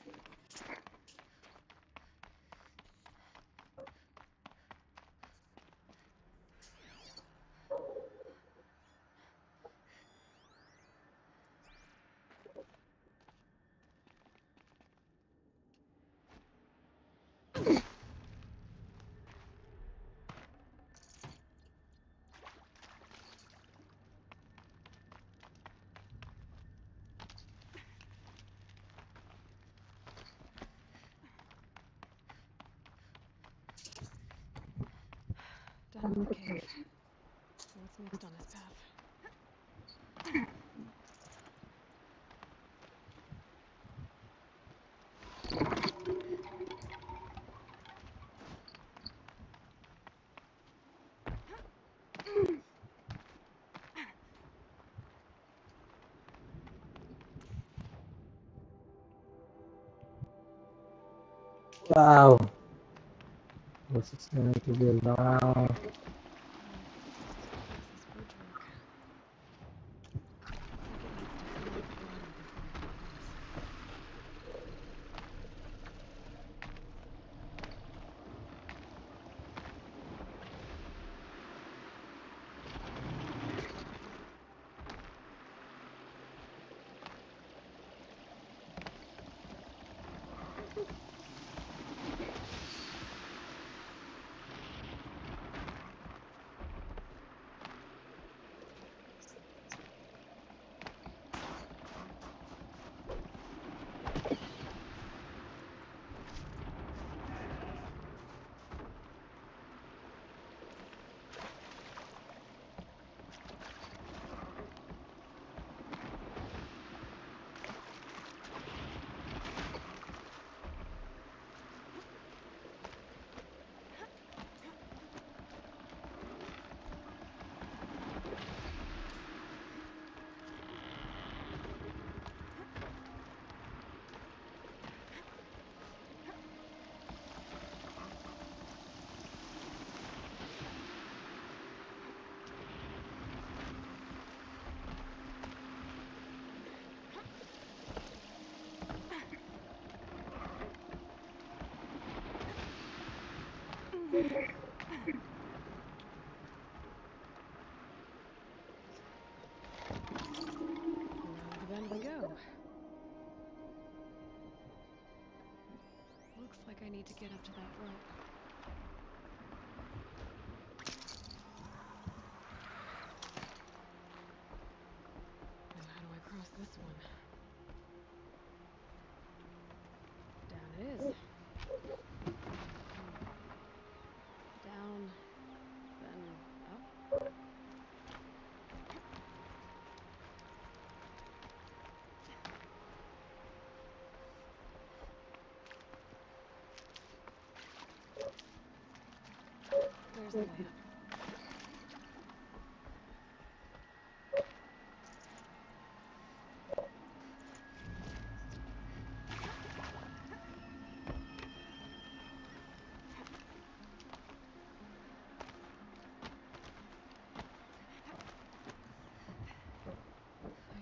Down in the cave. What's next on this path? Wow. This is going to be long. Around the bend we go. Looks like I need to get up to that rope. How do I cross this one? I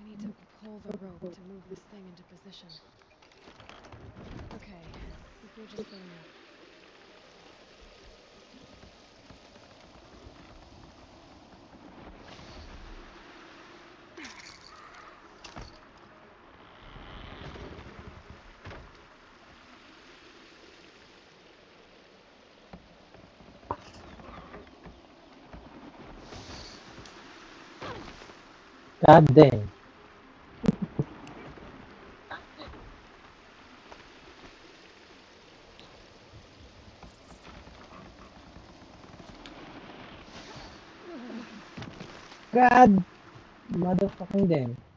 need to pull the rope to move this thing into position. Okay, if you're just. God damn. God motherfucking damn.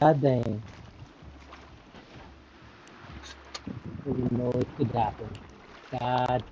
bad thing. We know it could happen. God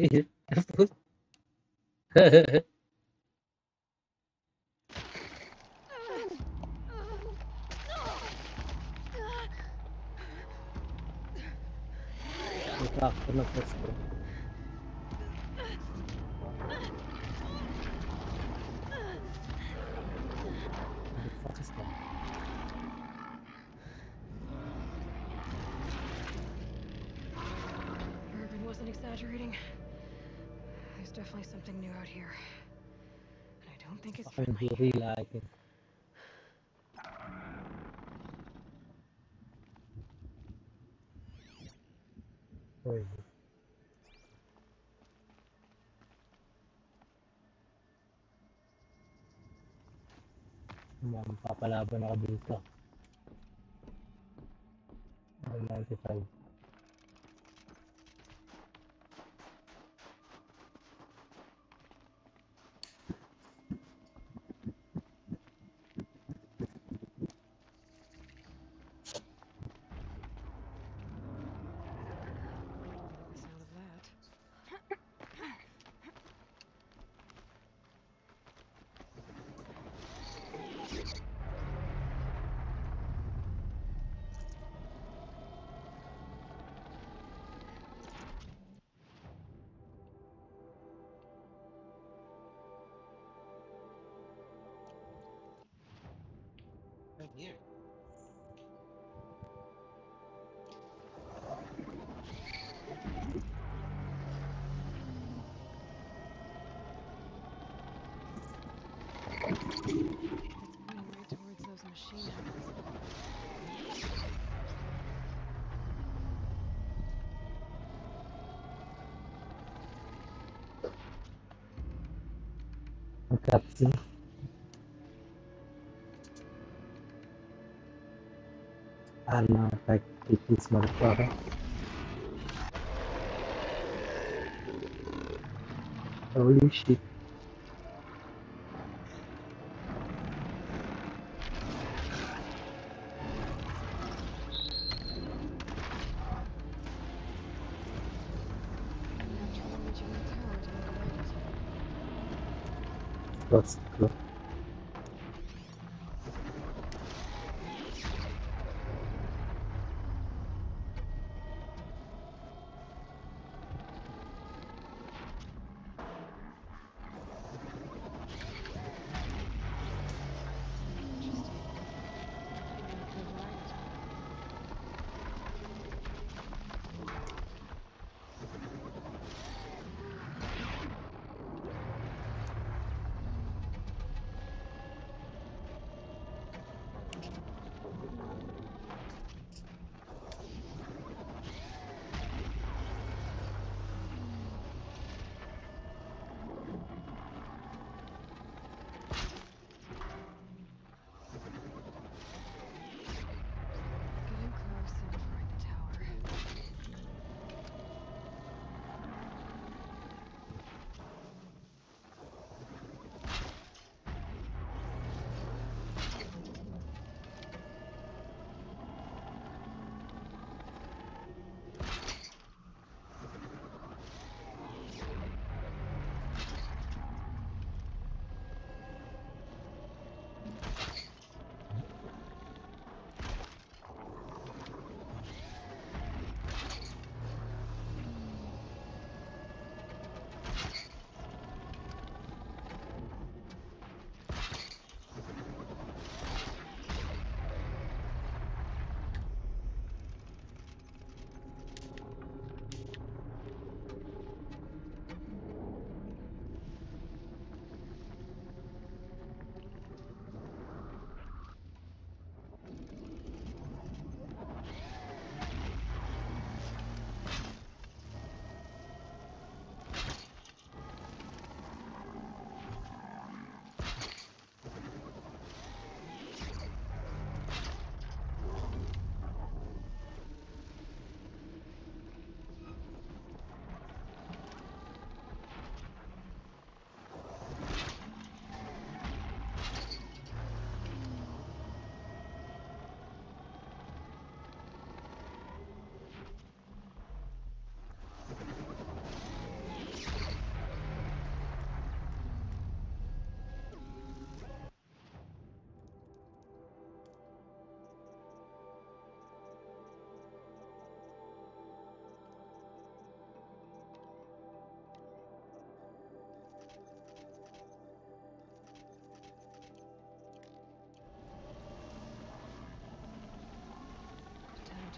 fail. Ach, 100 Prozent. kalaban nakabili ko. 195. Grazie. And ah, now I take this motherfucker. Holy shit.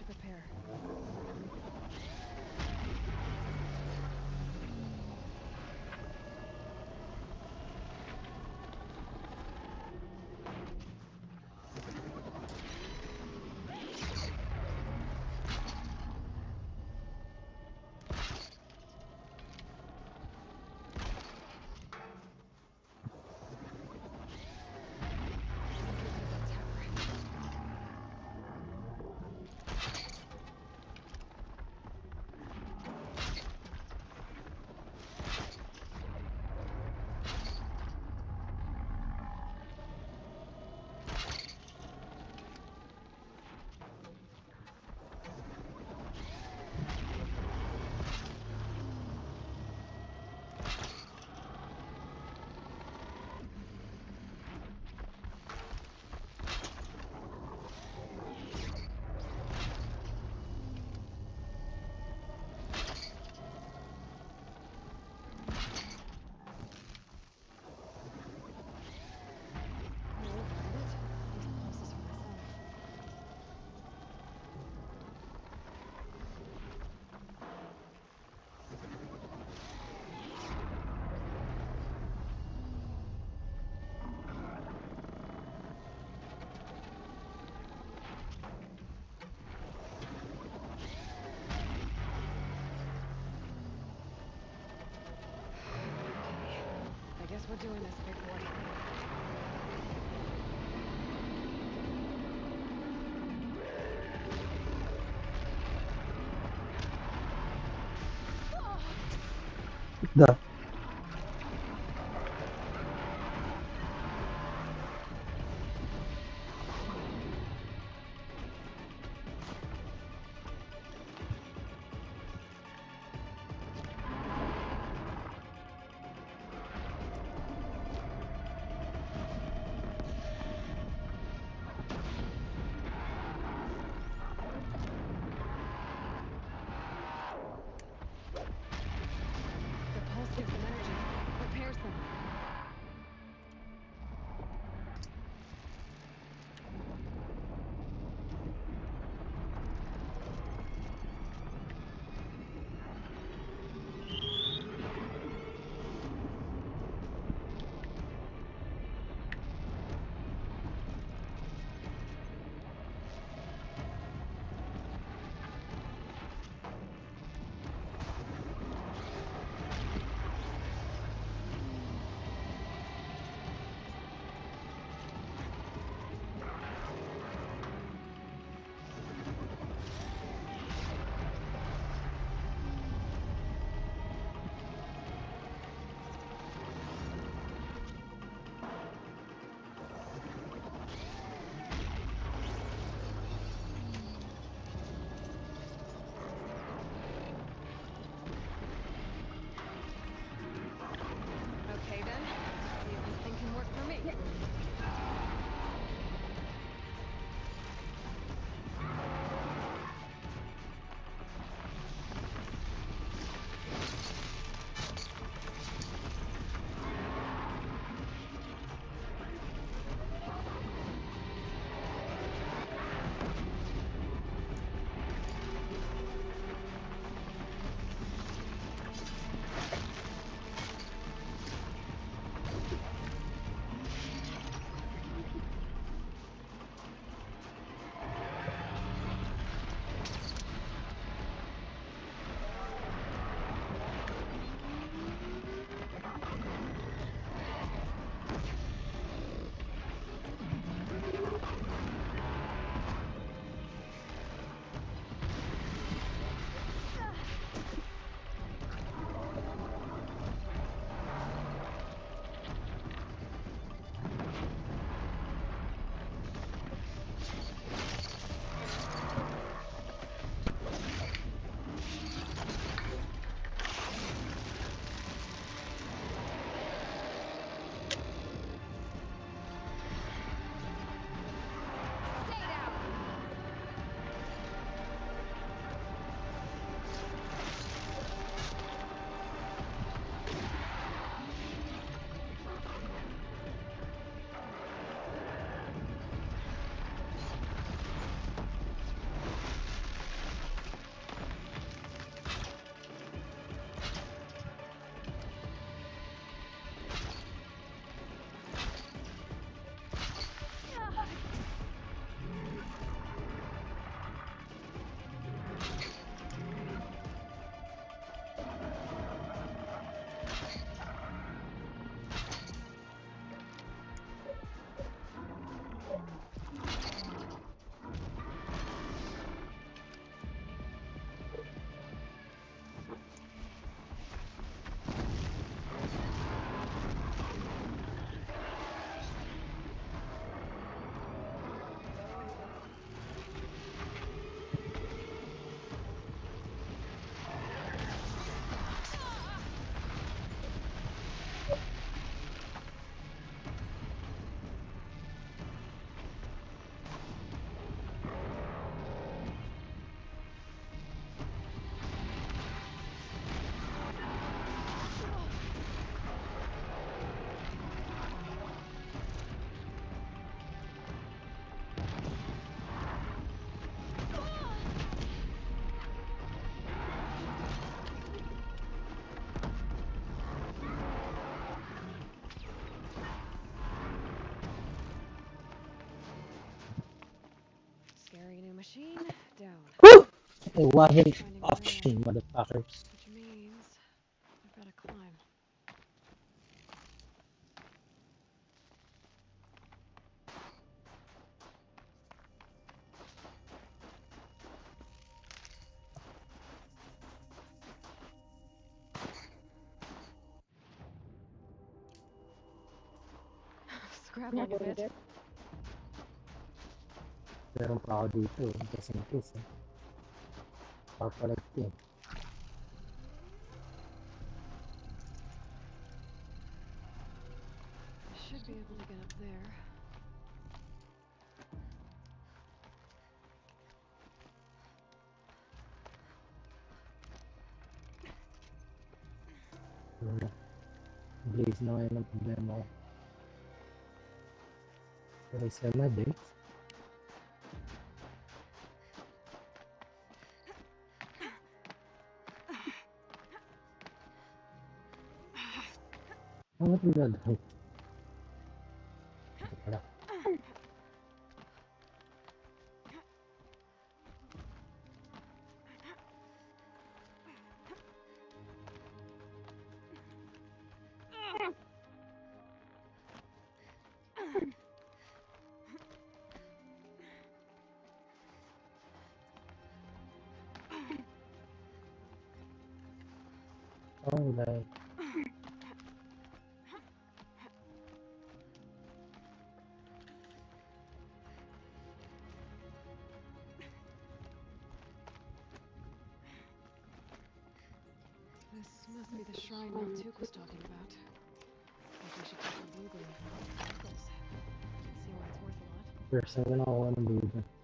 Prepare. I will find it. At least closest for myself. I guess we're doing this, big boy. Да. Machine down. Woo! It wasn't option, motherfuckers. Just in case. Eh. Papalit should be able to get up there. Blaze na ngayon ang problema ko. Ano ito gagawin? Ito lot. First, I'm gonna want to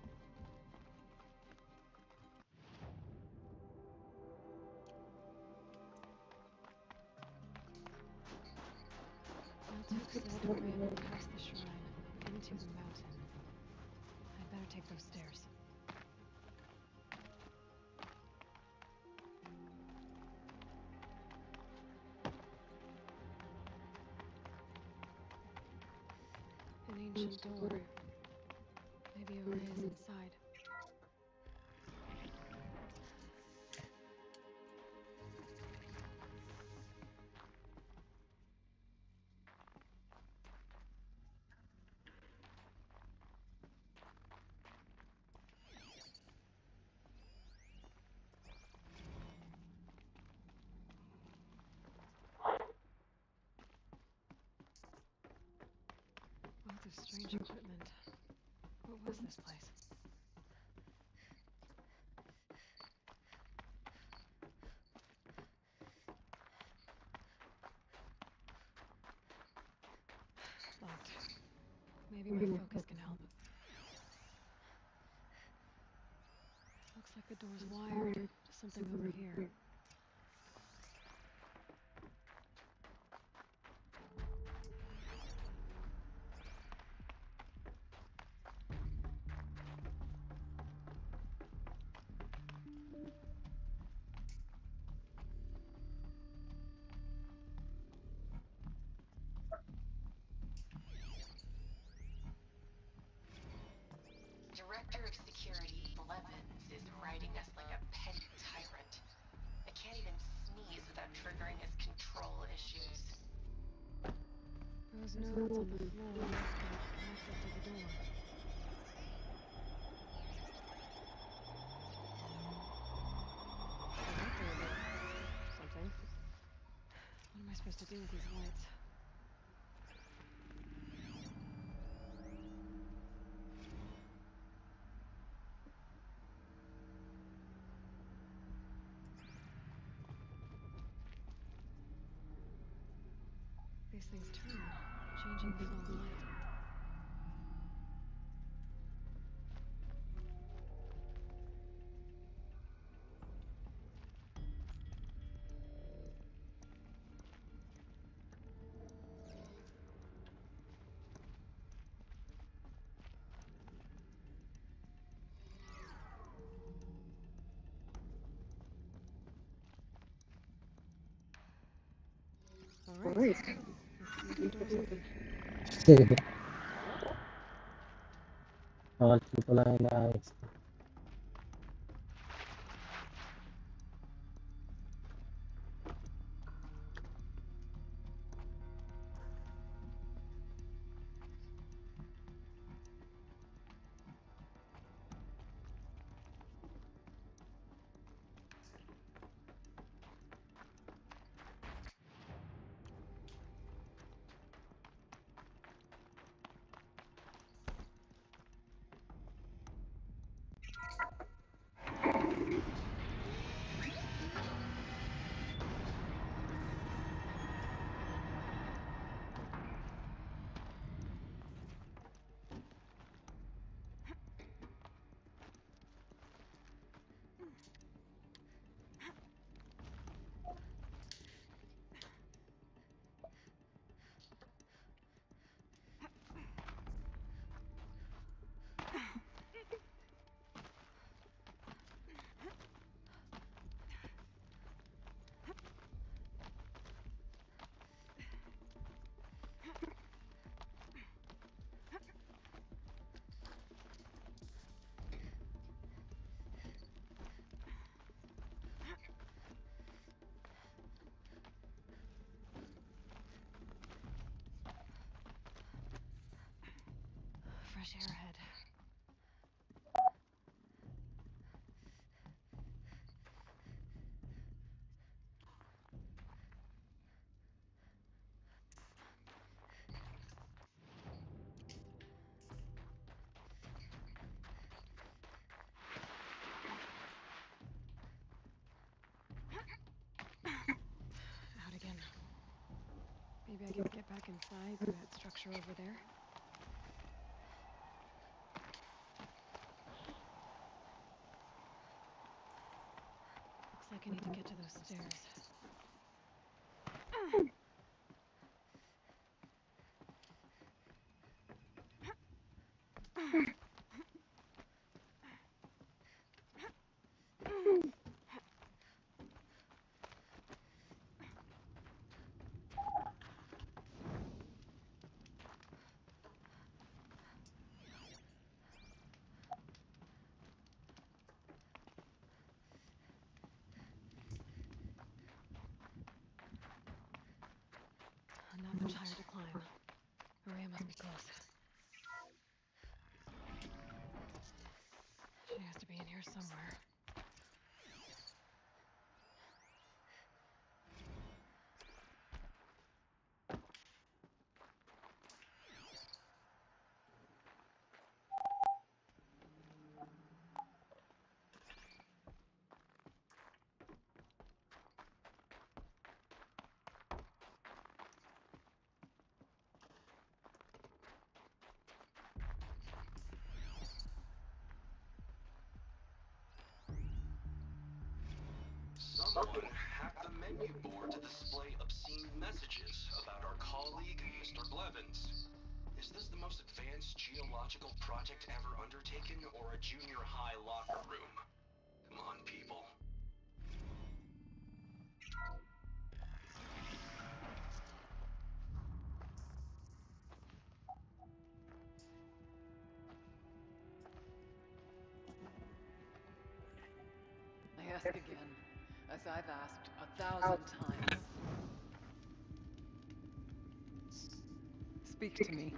What was this place? Locked. Maybe my focus can help. Looks like the door's wired to something over here. These? Things turn, changing the flow light. All right. Let's see Chairhead. Out again. Maybe I can get back inside through that structure over there. Looks like I need to get to those stairs. Not much higher to climb. Maria must be close. She has to be in here somewhere. Hacked the menu board to display obscene messages about our colleague, Mr. Blevins. Is this the most advanced geological project ever undertaken, or a junior high locker room? Speak to me.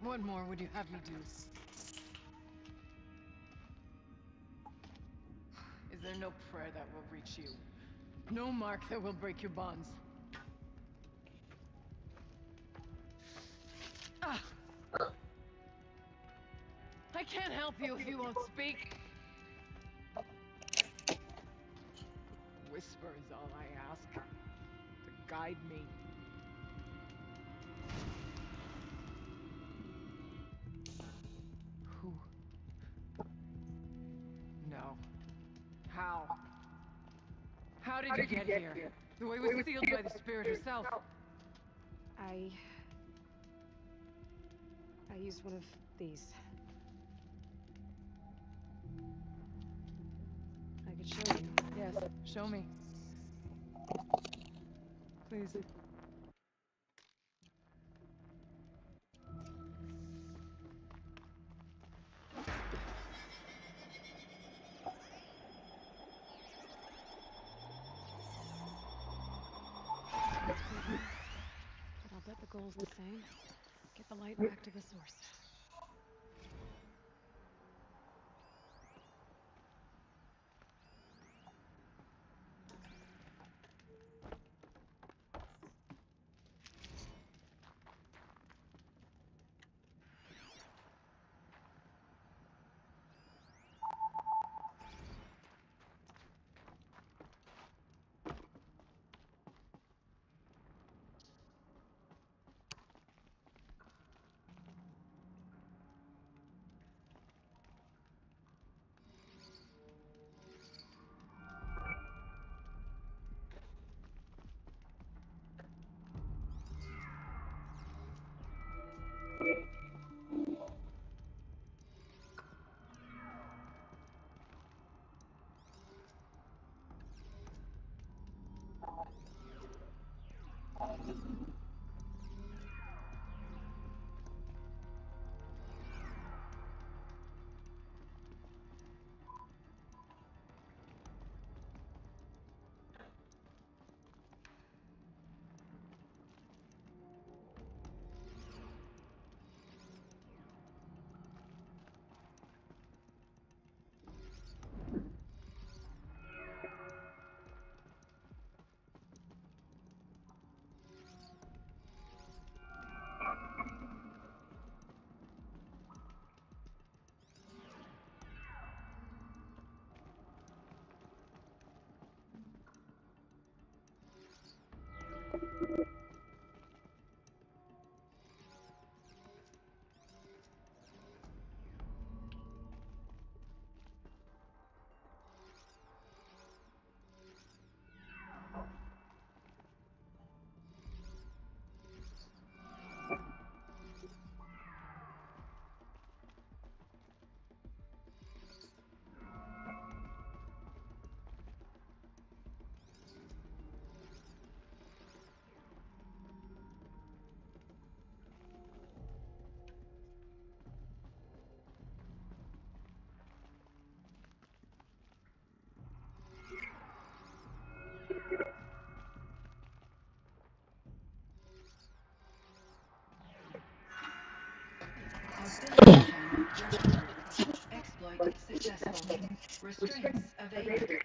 What more would you have me do? Is there no prayer that will reach you? No mark that will break your bonds? Ah! I can't help you if you won't speak. Whisper is all I ask. To guide me. Who? No. How? How did you get here? The way was sealed by the spirit herself. I. I used one of these. Yes, show me. Please. But I'll bet the goal's the same. Get the light back to the source. Restraints evaded.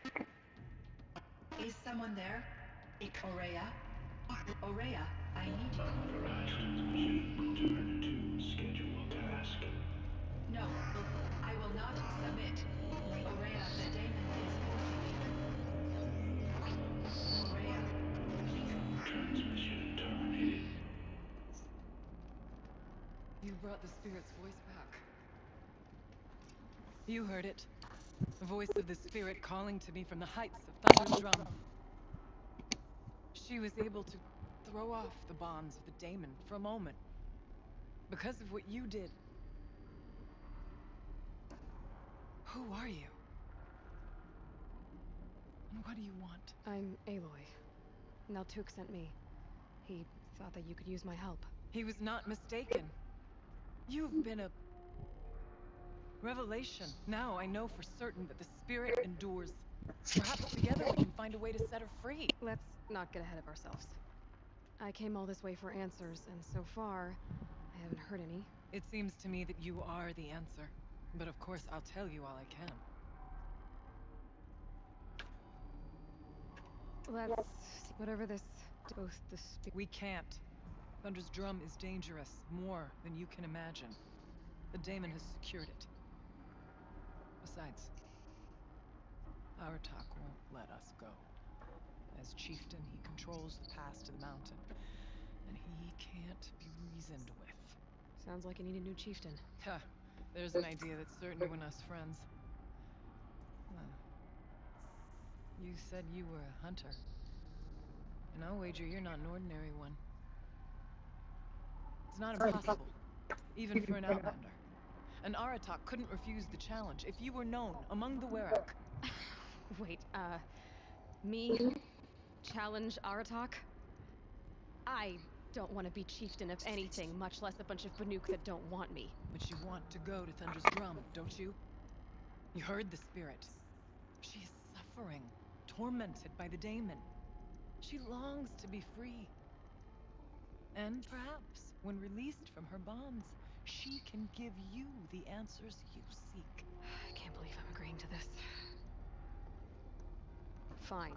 Is someone there? Ourea? Ourea, I need you. Return to scheduled task. No, I will not submit. Ourea, the daemon is forcing me. Ourea, You brought the spirit's voice. You heard it. The voice of the spirit calling to me from the heights of Thunder's Drum. She was able to throw off the bonds of the daemon for a moment. Because of what you did. Who are you? And what do you want? I'm Aloy. Naltuk sent me. He thought that you could use my help. He was not mistaken. You've been a revelation. Now I know for certain that the spirit endures. Perhaps together we can find a way to set her free. Let's not get ahead of ourselves. I came all this way for answers, and so far, I haven't heard any. It seems to me that you are the answer. But of course, I'll tell you all I can. Let's see. Whatever this both the. We can't. Thunder's drum is dangerous, more than you can imagine. The daemon has secured it. Besides, Aratak won't let us go. As chieftain, he controls the pass to the mountain, and he can't be reasoned with. Sounds like you need a new chieftain. Ha! There's an idea that's certain to win us friends. Well, you said you were a hunter. And I'll wager you're not an ordinary one. It's not impossible, even for an <laughs> outlander. An Aratak couldn't refuse the challenge if you were known among the Werak. <laughs> Wait, uh, me challenge Aratak? I don't want to be chieftain of anything, much less a bunch of Banuk that don't want me. But you want to go to Thunder's drum, don't you? You heard the spirit. She is suffering, tormented by the daemon. She longs to be free. And perhaps, when released from her bonds, she can give you the answers you seek. I can't believe I'm agreeing to this. Fine.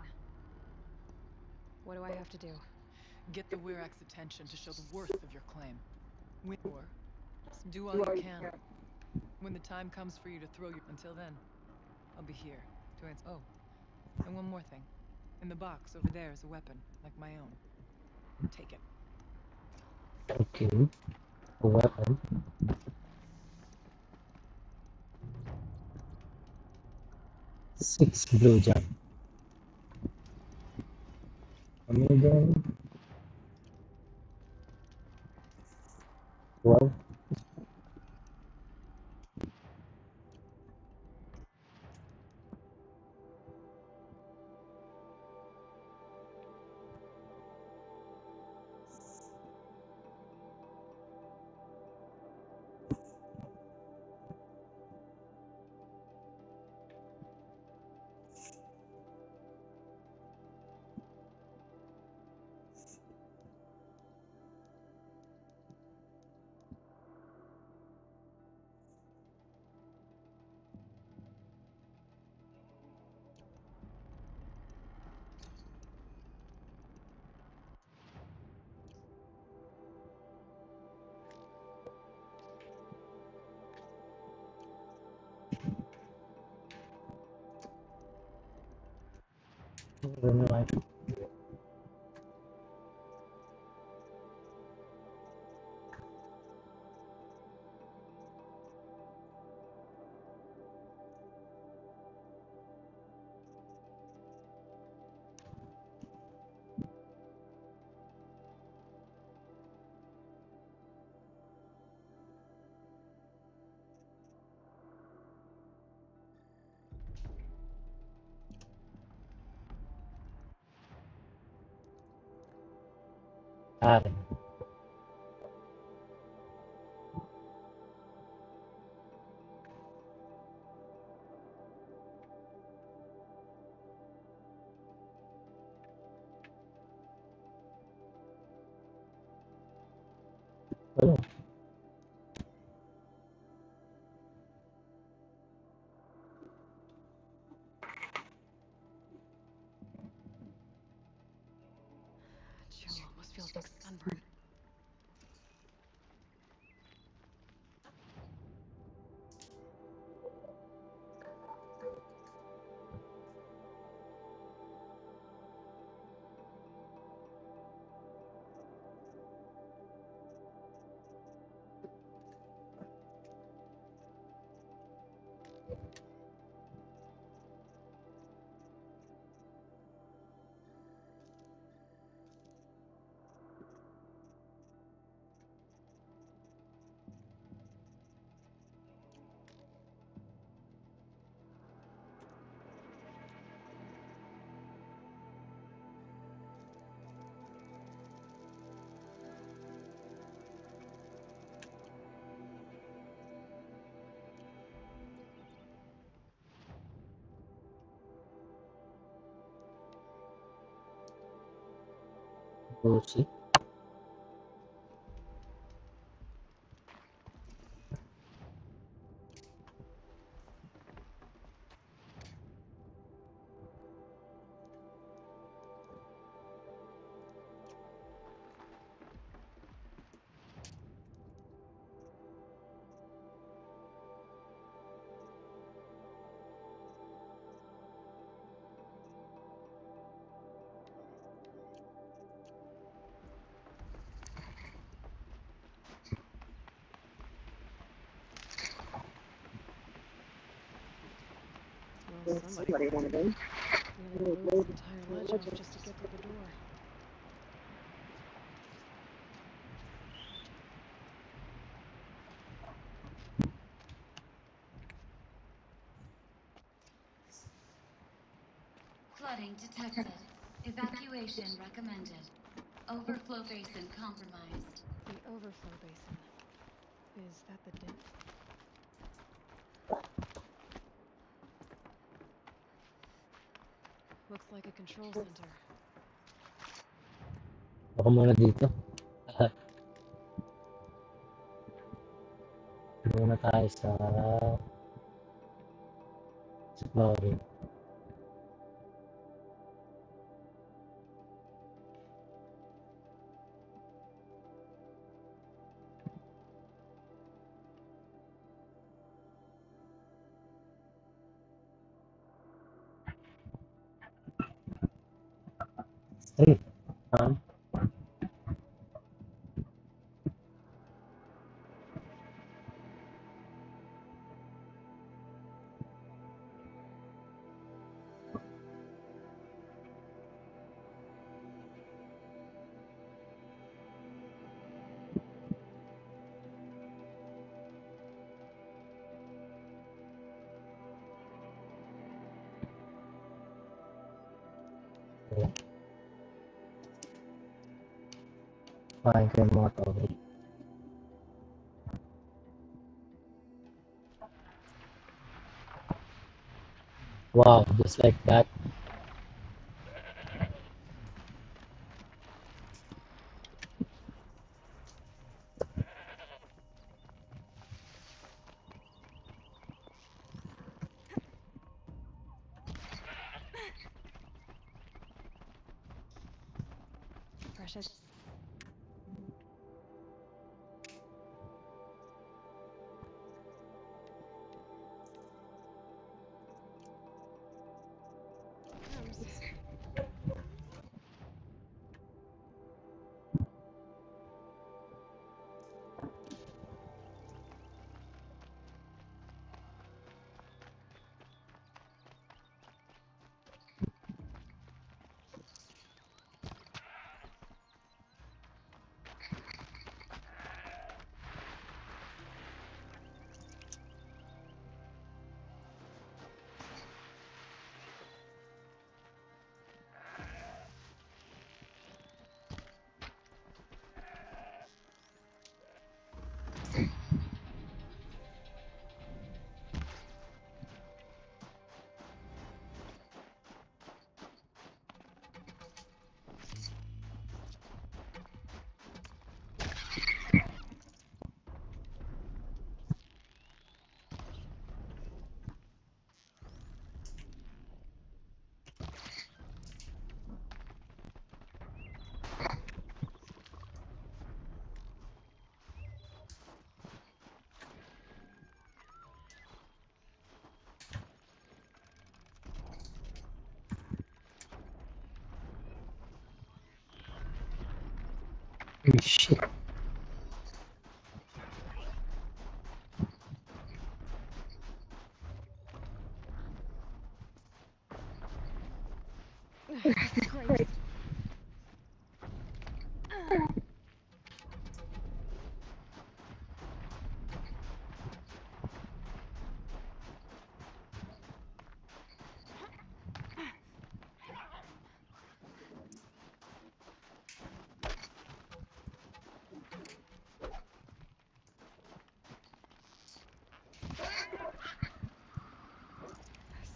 What do I have to do? Get the Werak's attention to show the worth of your claim. Win or do all you can. When the time comes for you to throw your... Until then, I'll be here to answer... Oh, and one more thing. In the box over there is a weapon, like my own. Take it. Okay. A weapon. Six blue. I don't know. Got Feels like sunburn. করছি। Well, somebody wanted in. Nearly blew this entire ledge off just to get through the door. Flooding detected. Evacuation recommended. Overflow basin compromised. The overflow basin. Is that the dip? Like a control center. Ako muna dito. <laughs> Muna tayo sa exploring. Street. Mga tubig. Wow, just like that.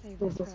Save This this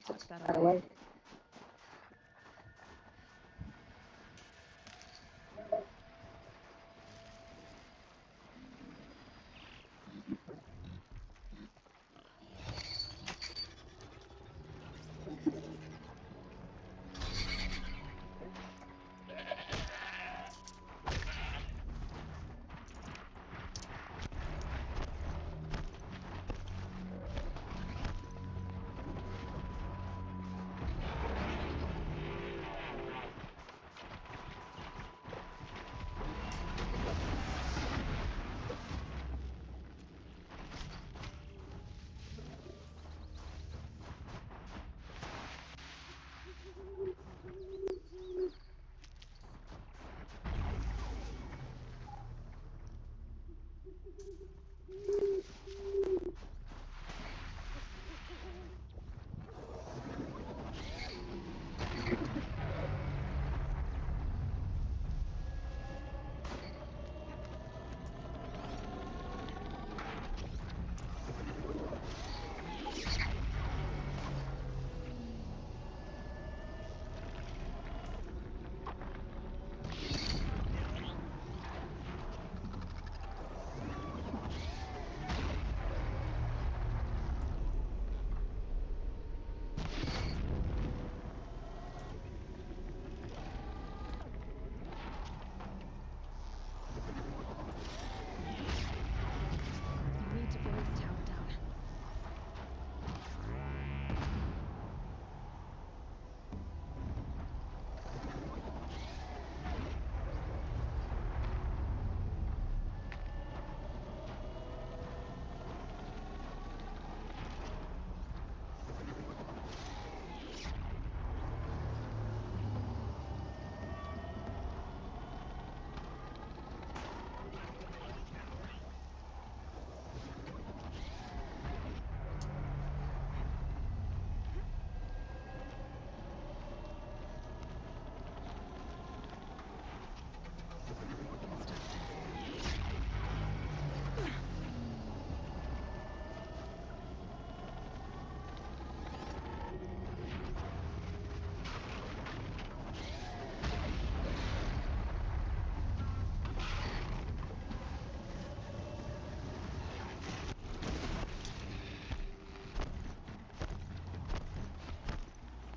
Touch that That away.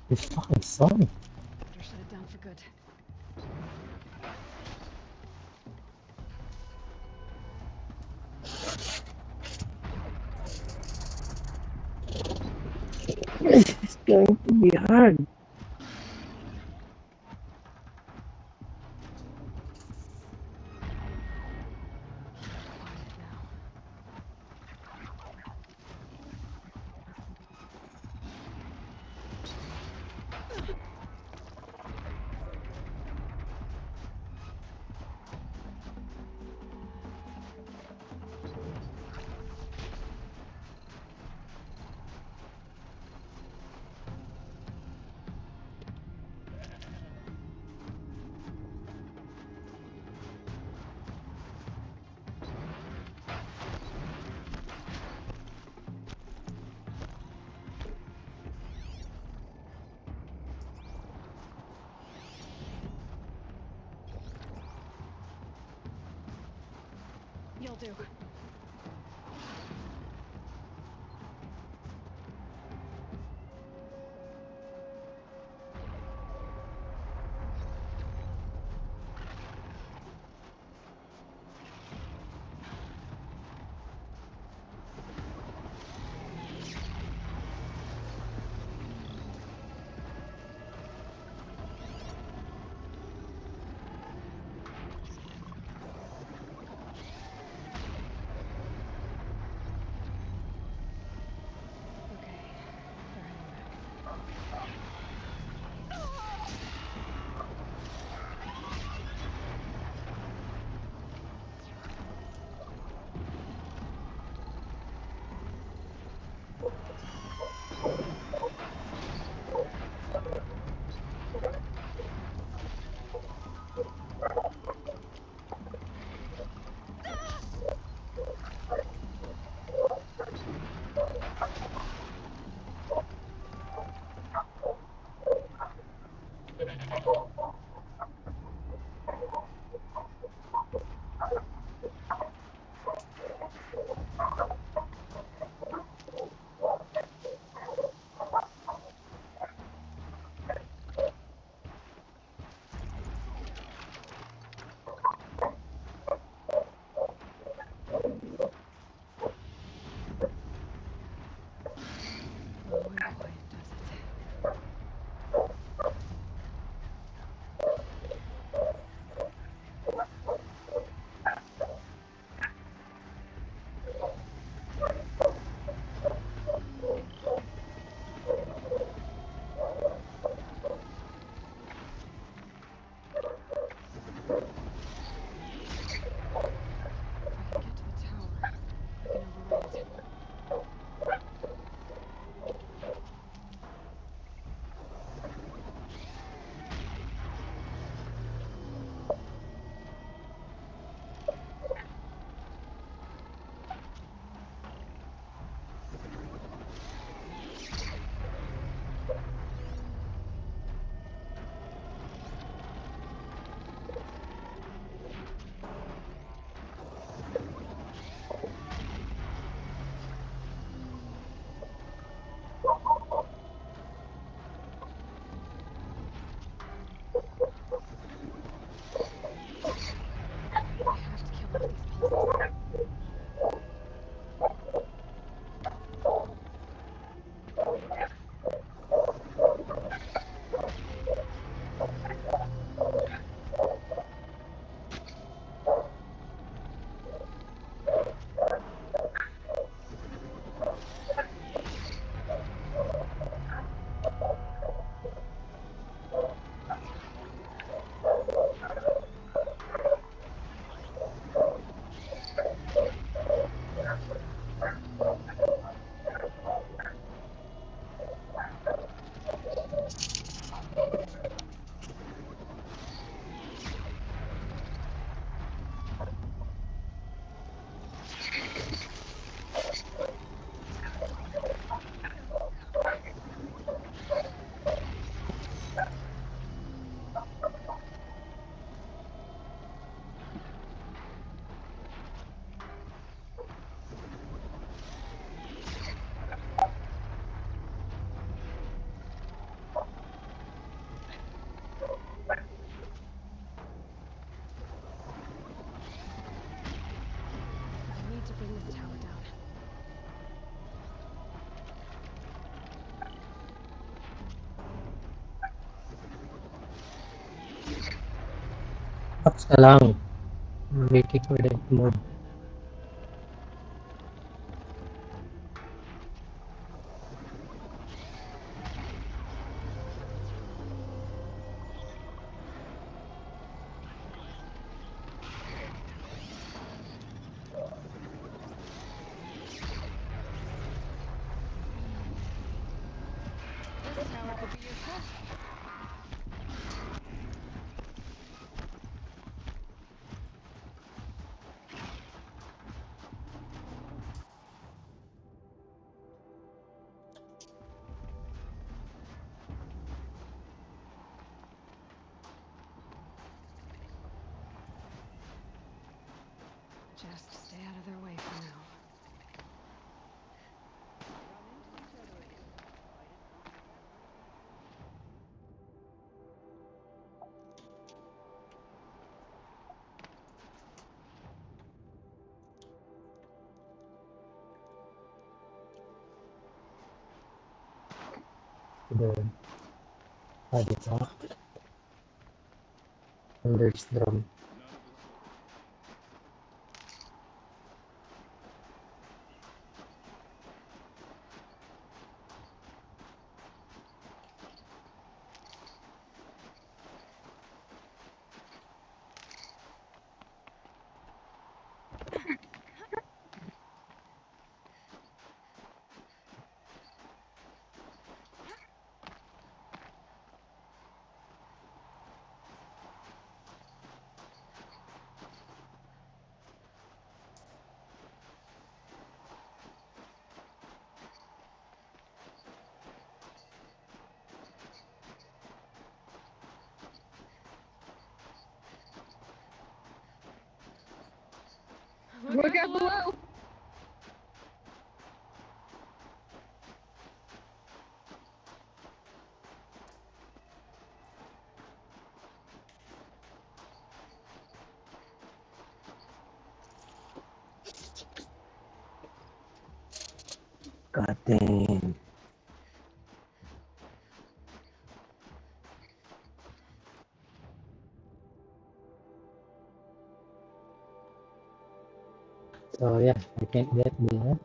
His fucking son. Better shut it down for good. It's going to be hard. exactly. सलाम। Meeting में Adita. And there's drum. God then, So oh, yeah, I can't get me, huh?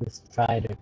Need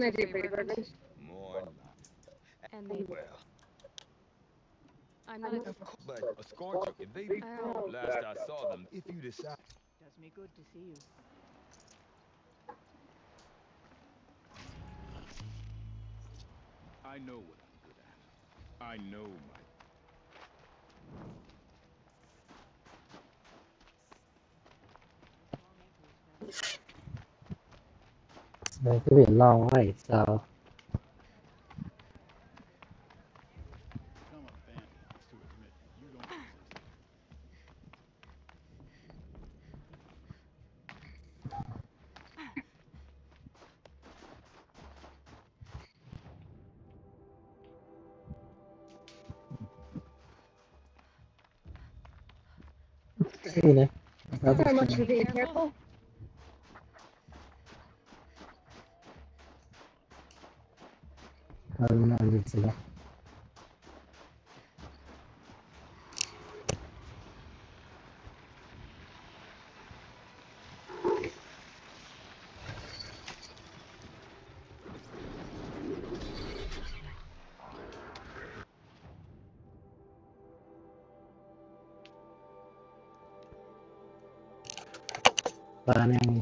can I do for you, Bergman? More And maybe. well. I'm not a But a scorcher could maybe. Oh. Last I saw them, if you decide. Does me good to see you. I know what I'm good at. I know my It could be a long way, so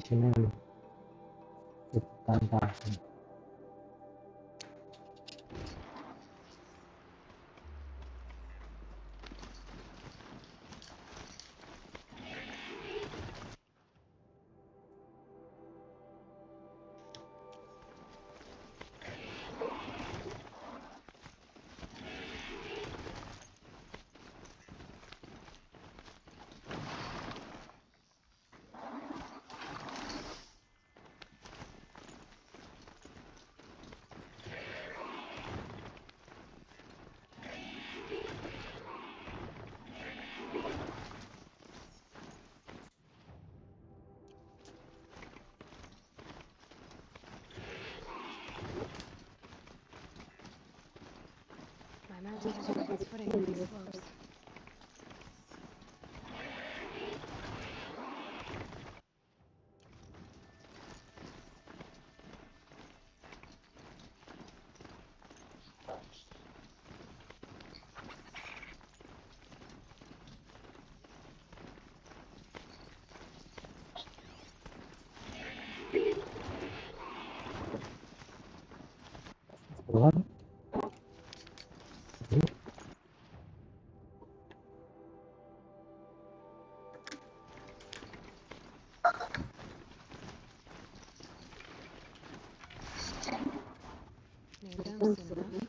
Paano Near them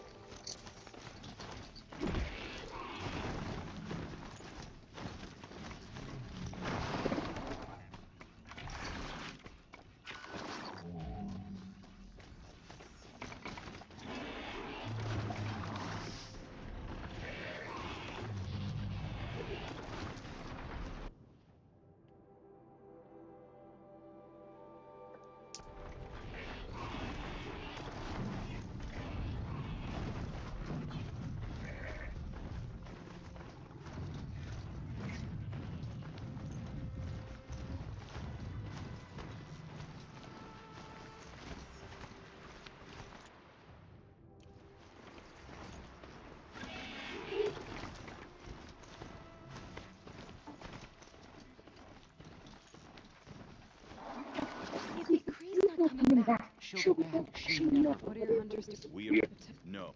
What are your hunters do? We are no,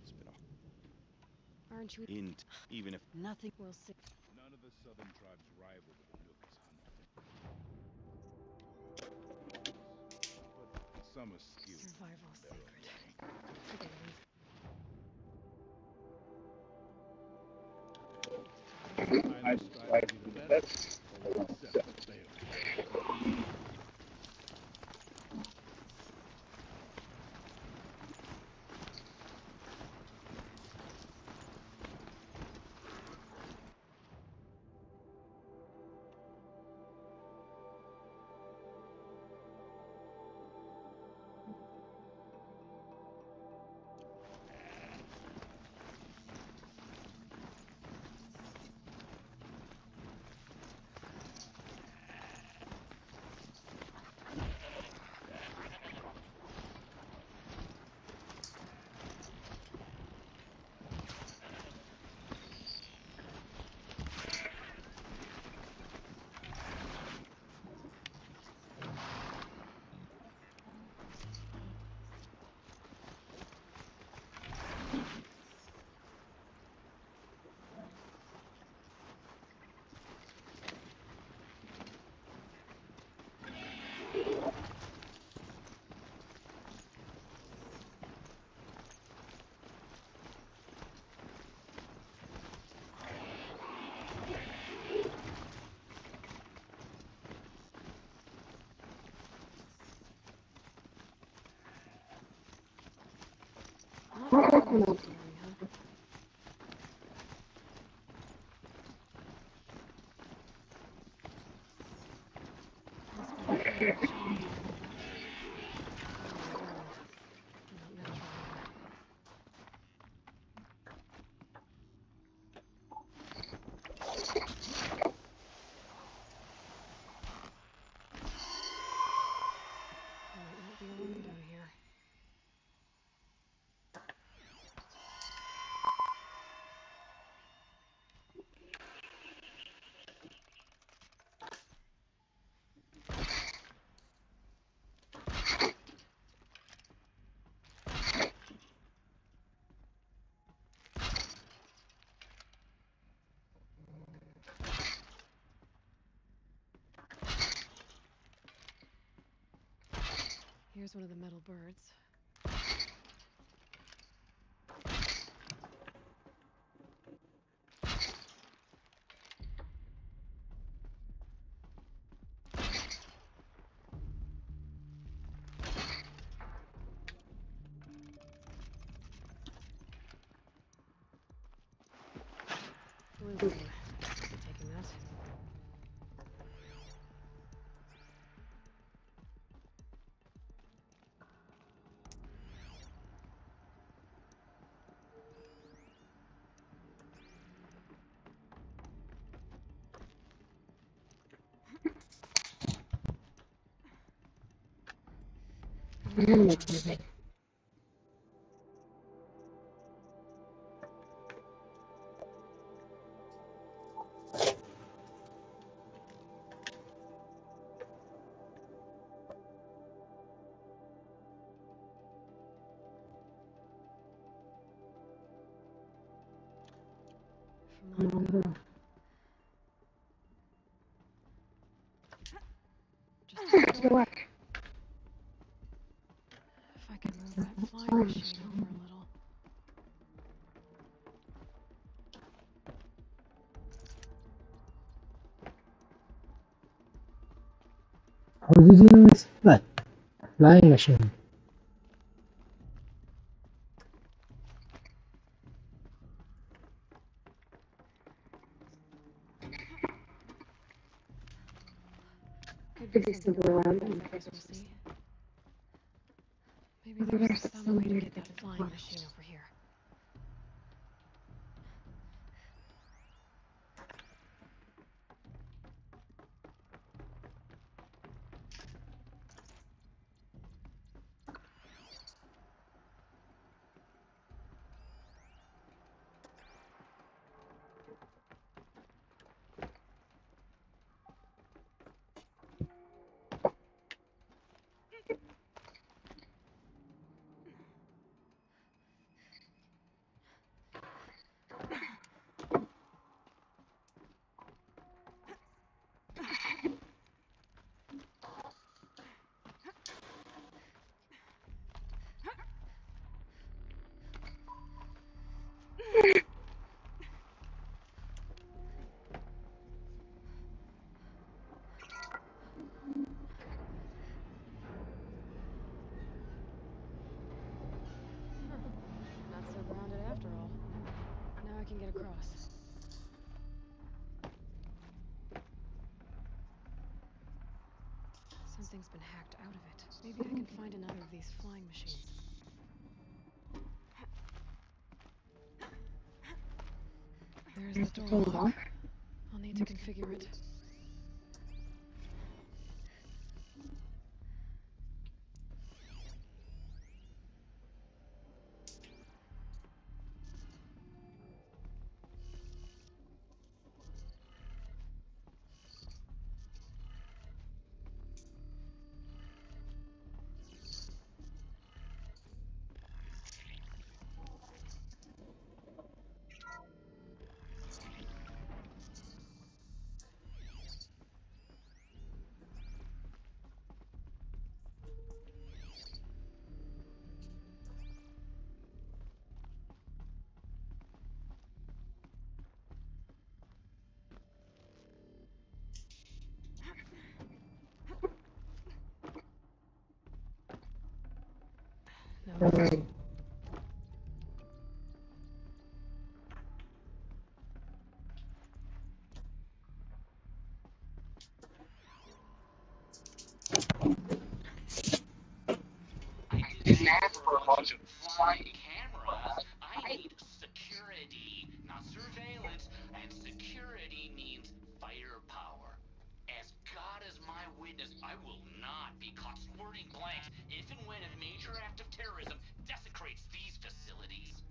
Aren't you? in even if Nothing will see. None of the southern tribes rival the Banuk as hunting. But some are skilled. Survival in their own secret. way. Forget it. Either Might not be alone down here. Here's one of the metal birds. From long ago. Just Good What with that? Flying machine. Maybe there's some way to get that flying machine over here. Something's been hacked out of it. Maybe I can find another of these flying machines. There's the door lock. I'll need to configure it. My witness, I will caught squirting blanks if and when a major act of terrorism desecrates these facilities.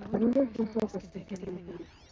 I wonder if the focus can pick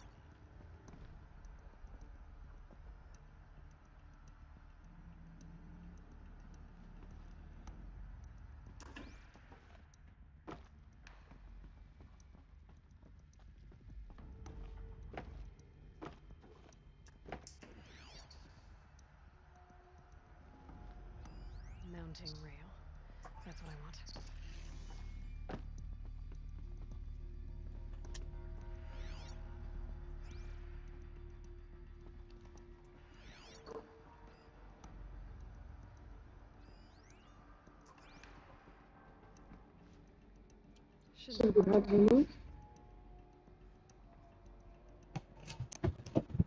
Should be hard to move.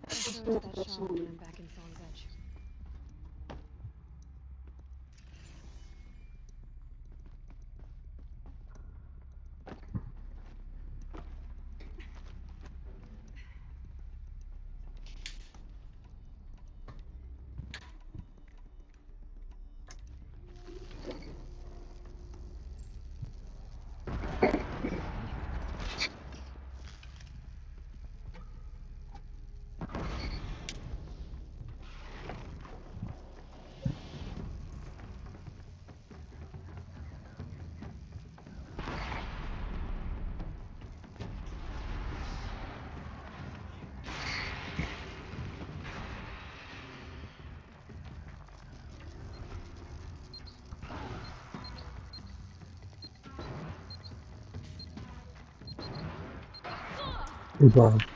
I noticed that shaman back in Song's Edge. Goodbye.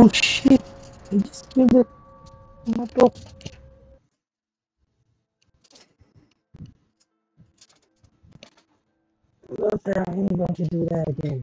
Oh shit! I just killed it. What the? What the hell? I'm going to do that again.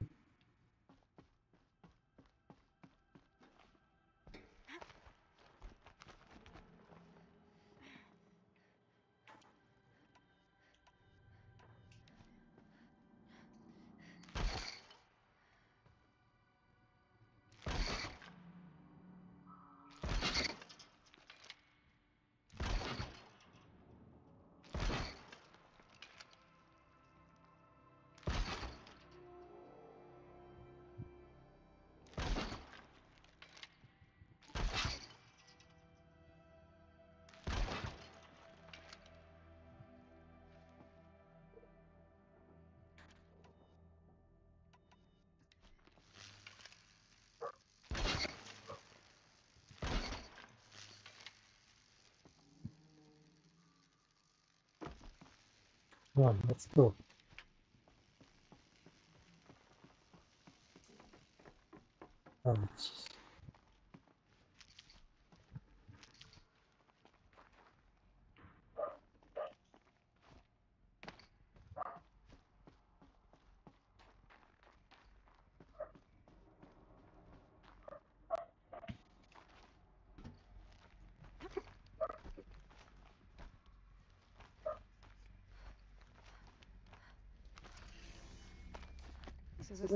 Come on, let's go. Oh,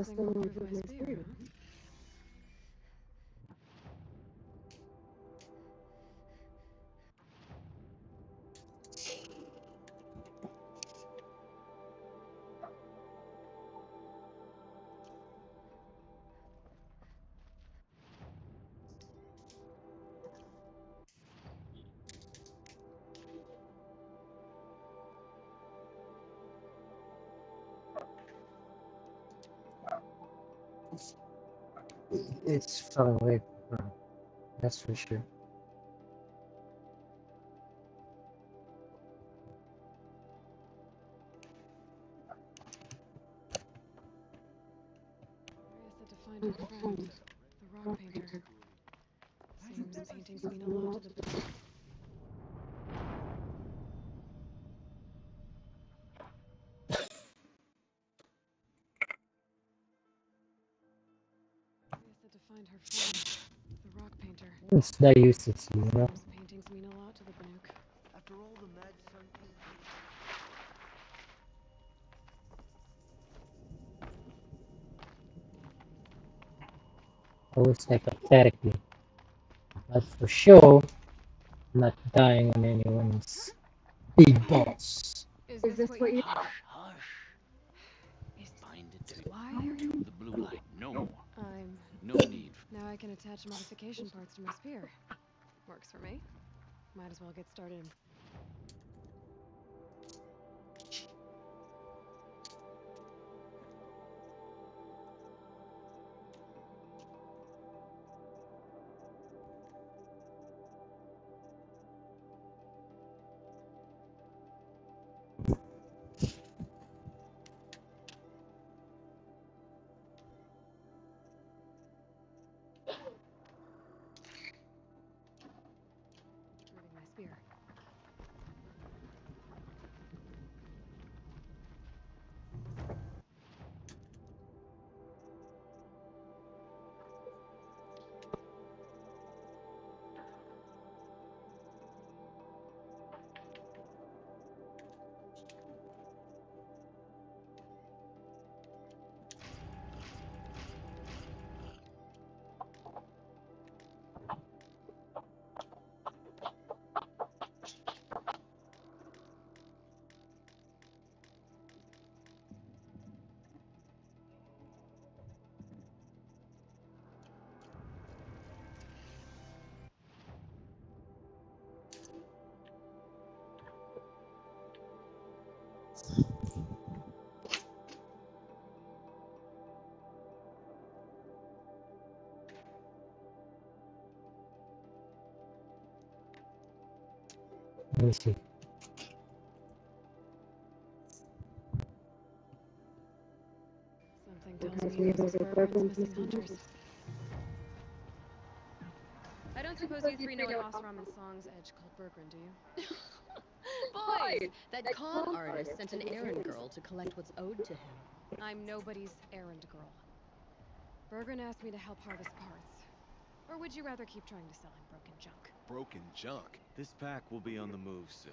jeez. So this thing will improve far away from hmm. that's for sure. It's that useless, you know? Seems paintings mean a lot to the Banuk. After all the mad sun Always hypothetically. But for sure, I'm not dying on anyone's big boss. Is this, what you... Hush. Bind it to Why the blue light. No more. I'm... No need. Now I can attach modification parts to my spear. Works for me. Might as well get started. Let me see. Something tells me those are Bergren's missing hunters. I don't suppose you three know an Oseram Song's edge called Bergren, do <laughs> you? Boys, that con artist sent an errand girl to collect what's owed to him. I'm nobody's errand girl. Bergren asked me to help harvest parts. Or would you rather keep trying to sell him broken junk? Broken junk? This pack will be on the move soon.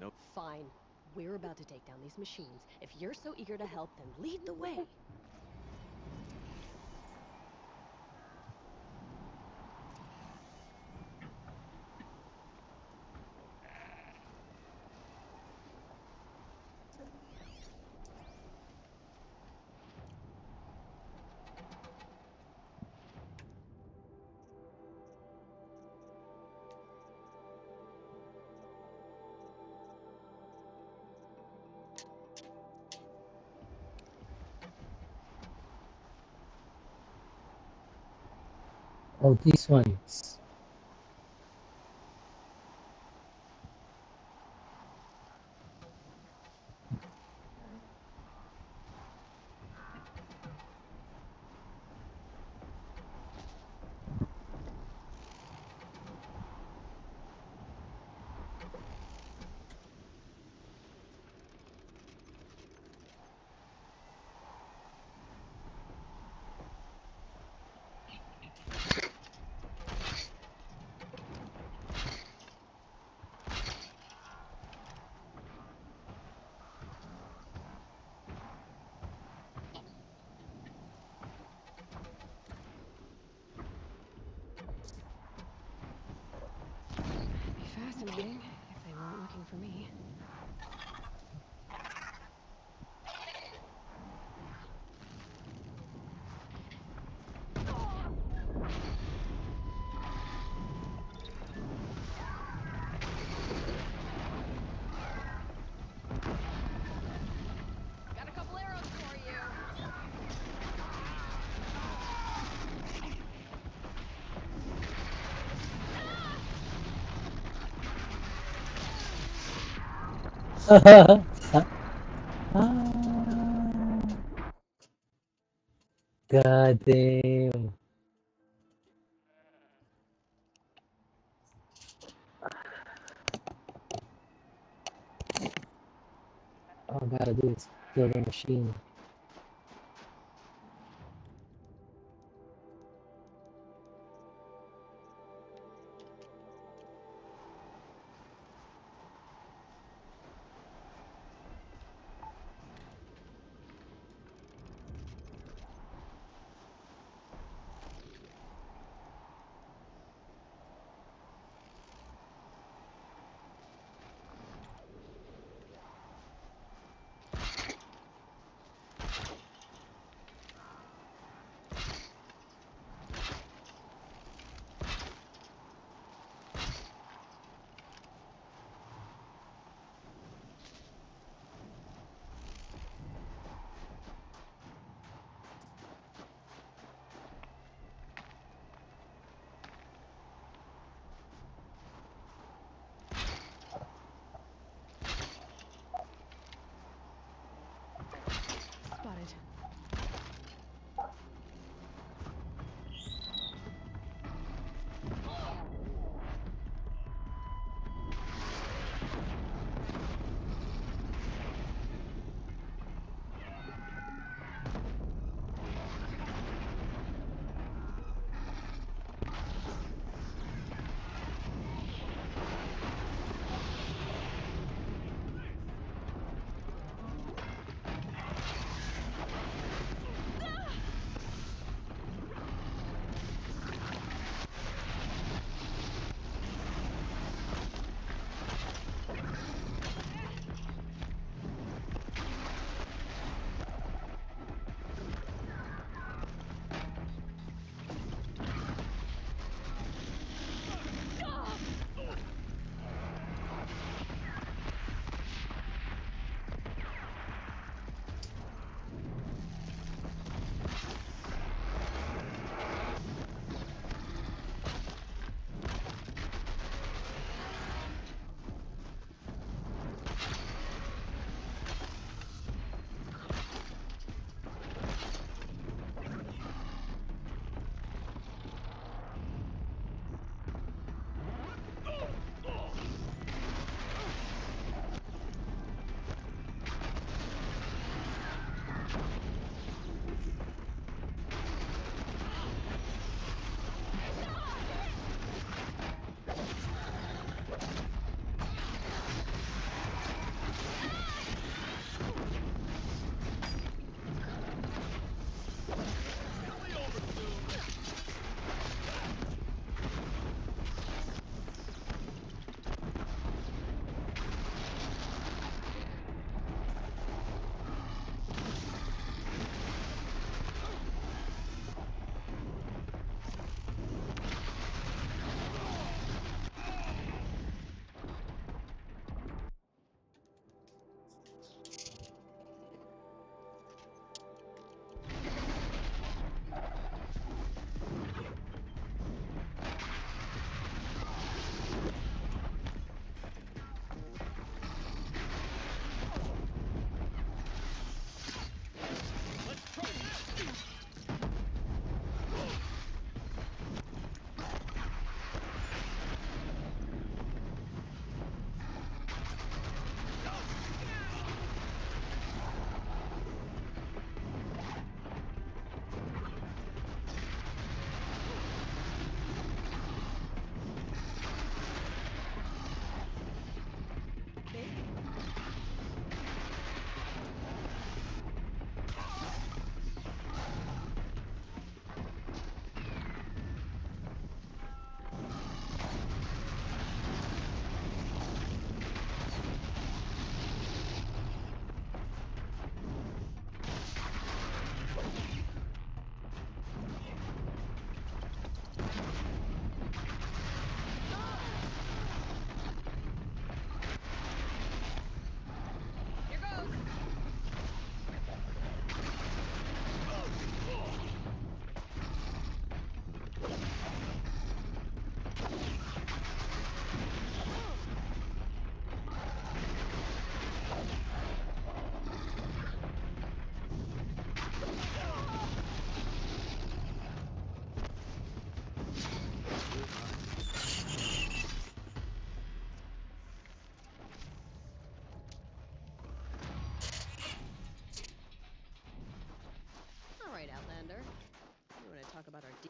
Nope. Fine. We're about to take down these machines. If you're so eager to help, then lead the way. Oh, these ones. It'd be fascinating if they weren't looking for me. Got a couple arrows for you. <laughs> Oh, God damn. All I gotta do is build a machine.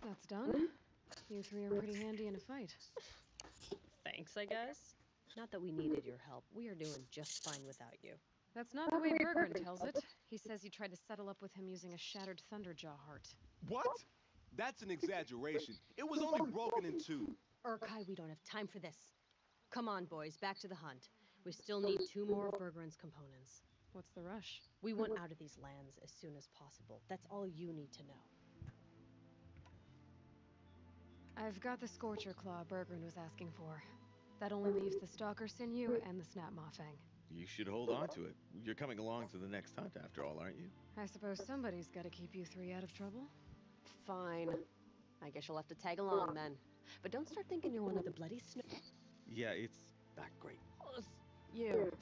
That's done. Mm-hmm. You three are pretty handy in a fight. Thanks, I guess. Not that we needed your help. We are doing just fine without you. That's not the way Bergren tells it. He says you tried to settle up with him using a shattered Thunderjaw heart. What? That's an exaggeration. It was only broken in two. Urkai, we don't have time for this. Come on, boys, back to the hunt. We still need two more of Bergren's components. What's the rush? We want out of these lands as soon as possible. That's all you need to know. I've got the Scorcher Claw Bergren was asking for. That only leaves the Stalker Sinew and the Snapmaw Fang. You should hold on to it. You're coming along to the next hunt after all, aren't you? I suppose somebody's gotta keep you three out of trouble. Fine. I guess you'll have to tag along then. But don't start thinking you're one of the bloody snow. Yeah, it's not great. You.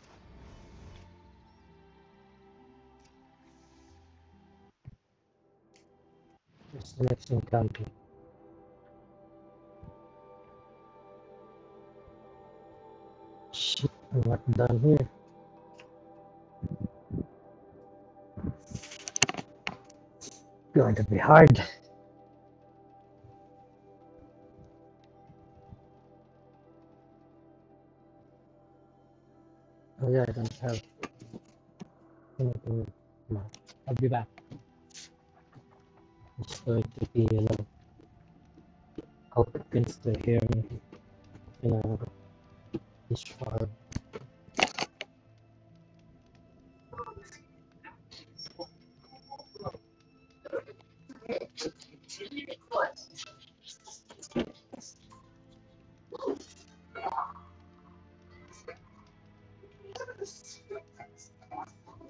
What's the next encounter? Shit, not done here. Going to be hard. Oh yeah, I don't have anything. I'll be back. It's going to be, you know, hope you can still hear me. You know, this far.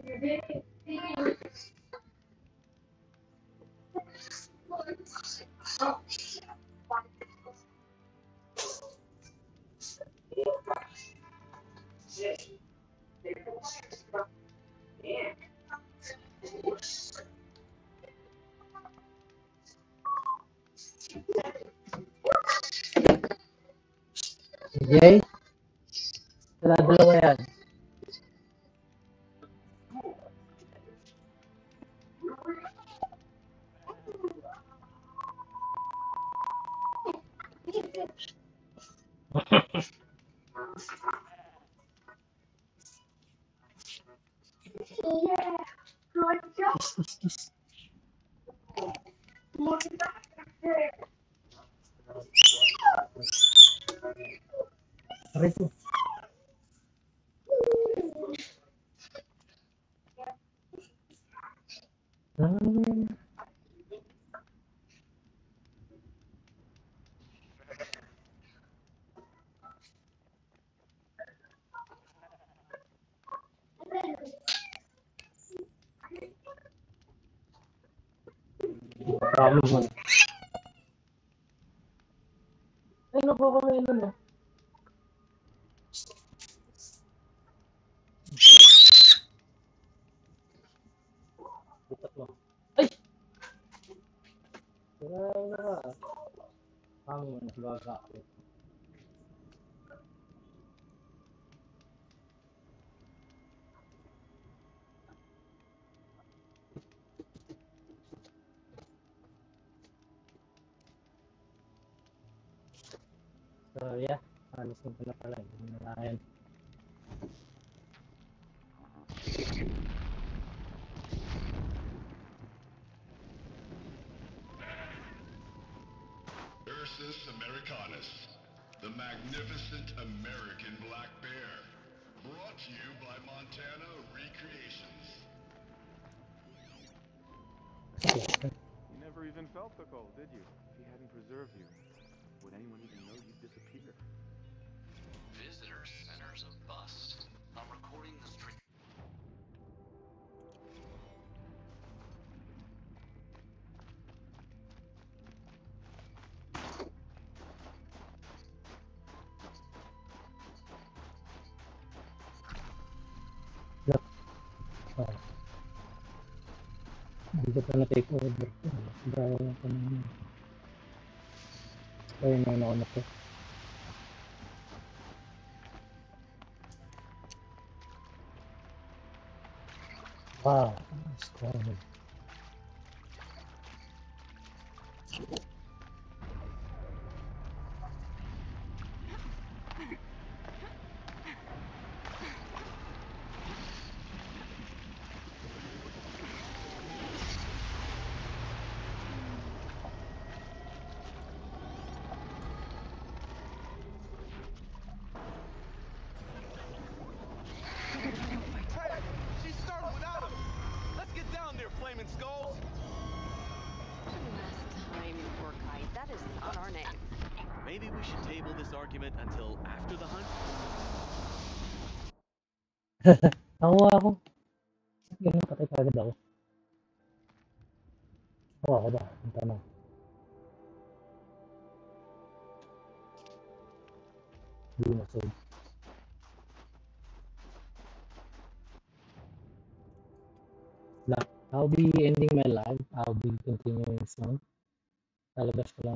Yay? Dala-dalawa yan. So yeah, alisin ko na pala. Hindi na yan. Ursus americanus, the magnificent American black bear. Brought to you by Montana Recreations. You never even felt the cold, did you? If he hadn't preserved you, would anyone even know you'd disappear? Visitor center's a bust. I'm recording this trip. Yup. Oh. Hindi ko take over. Bravo na ko naman. Ayun na ako na to. Wow, that's cool. Ending my live. I'll be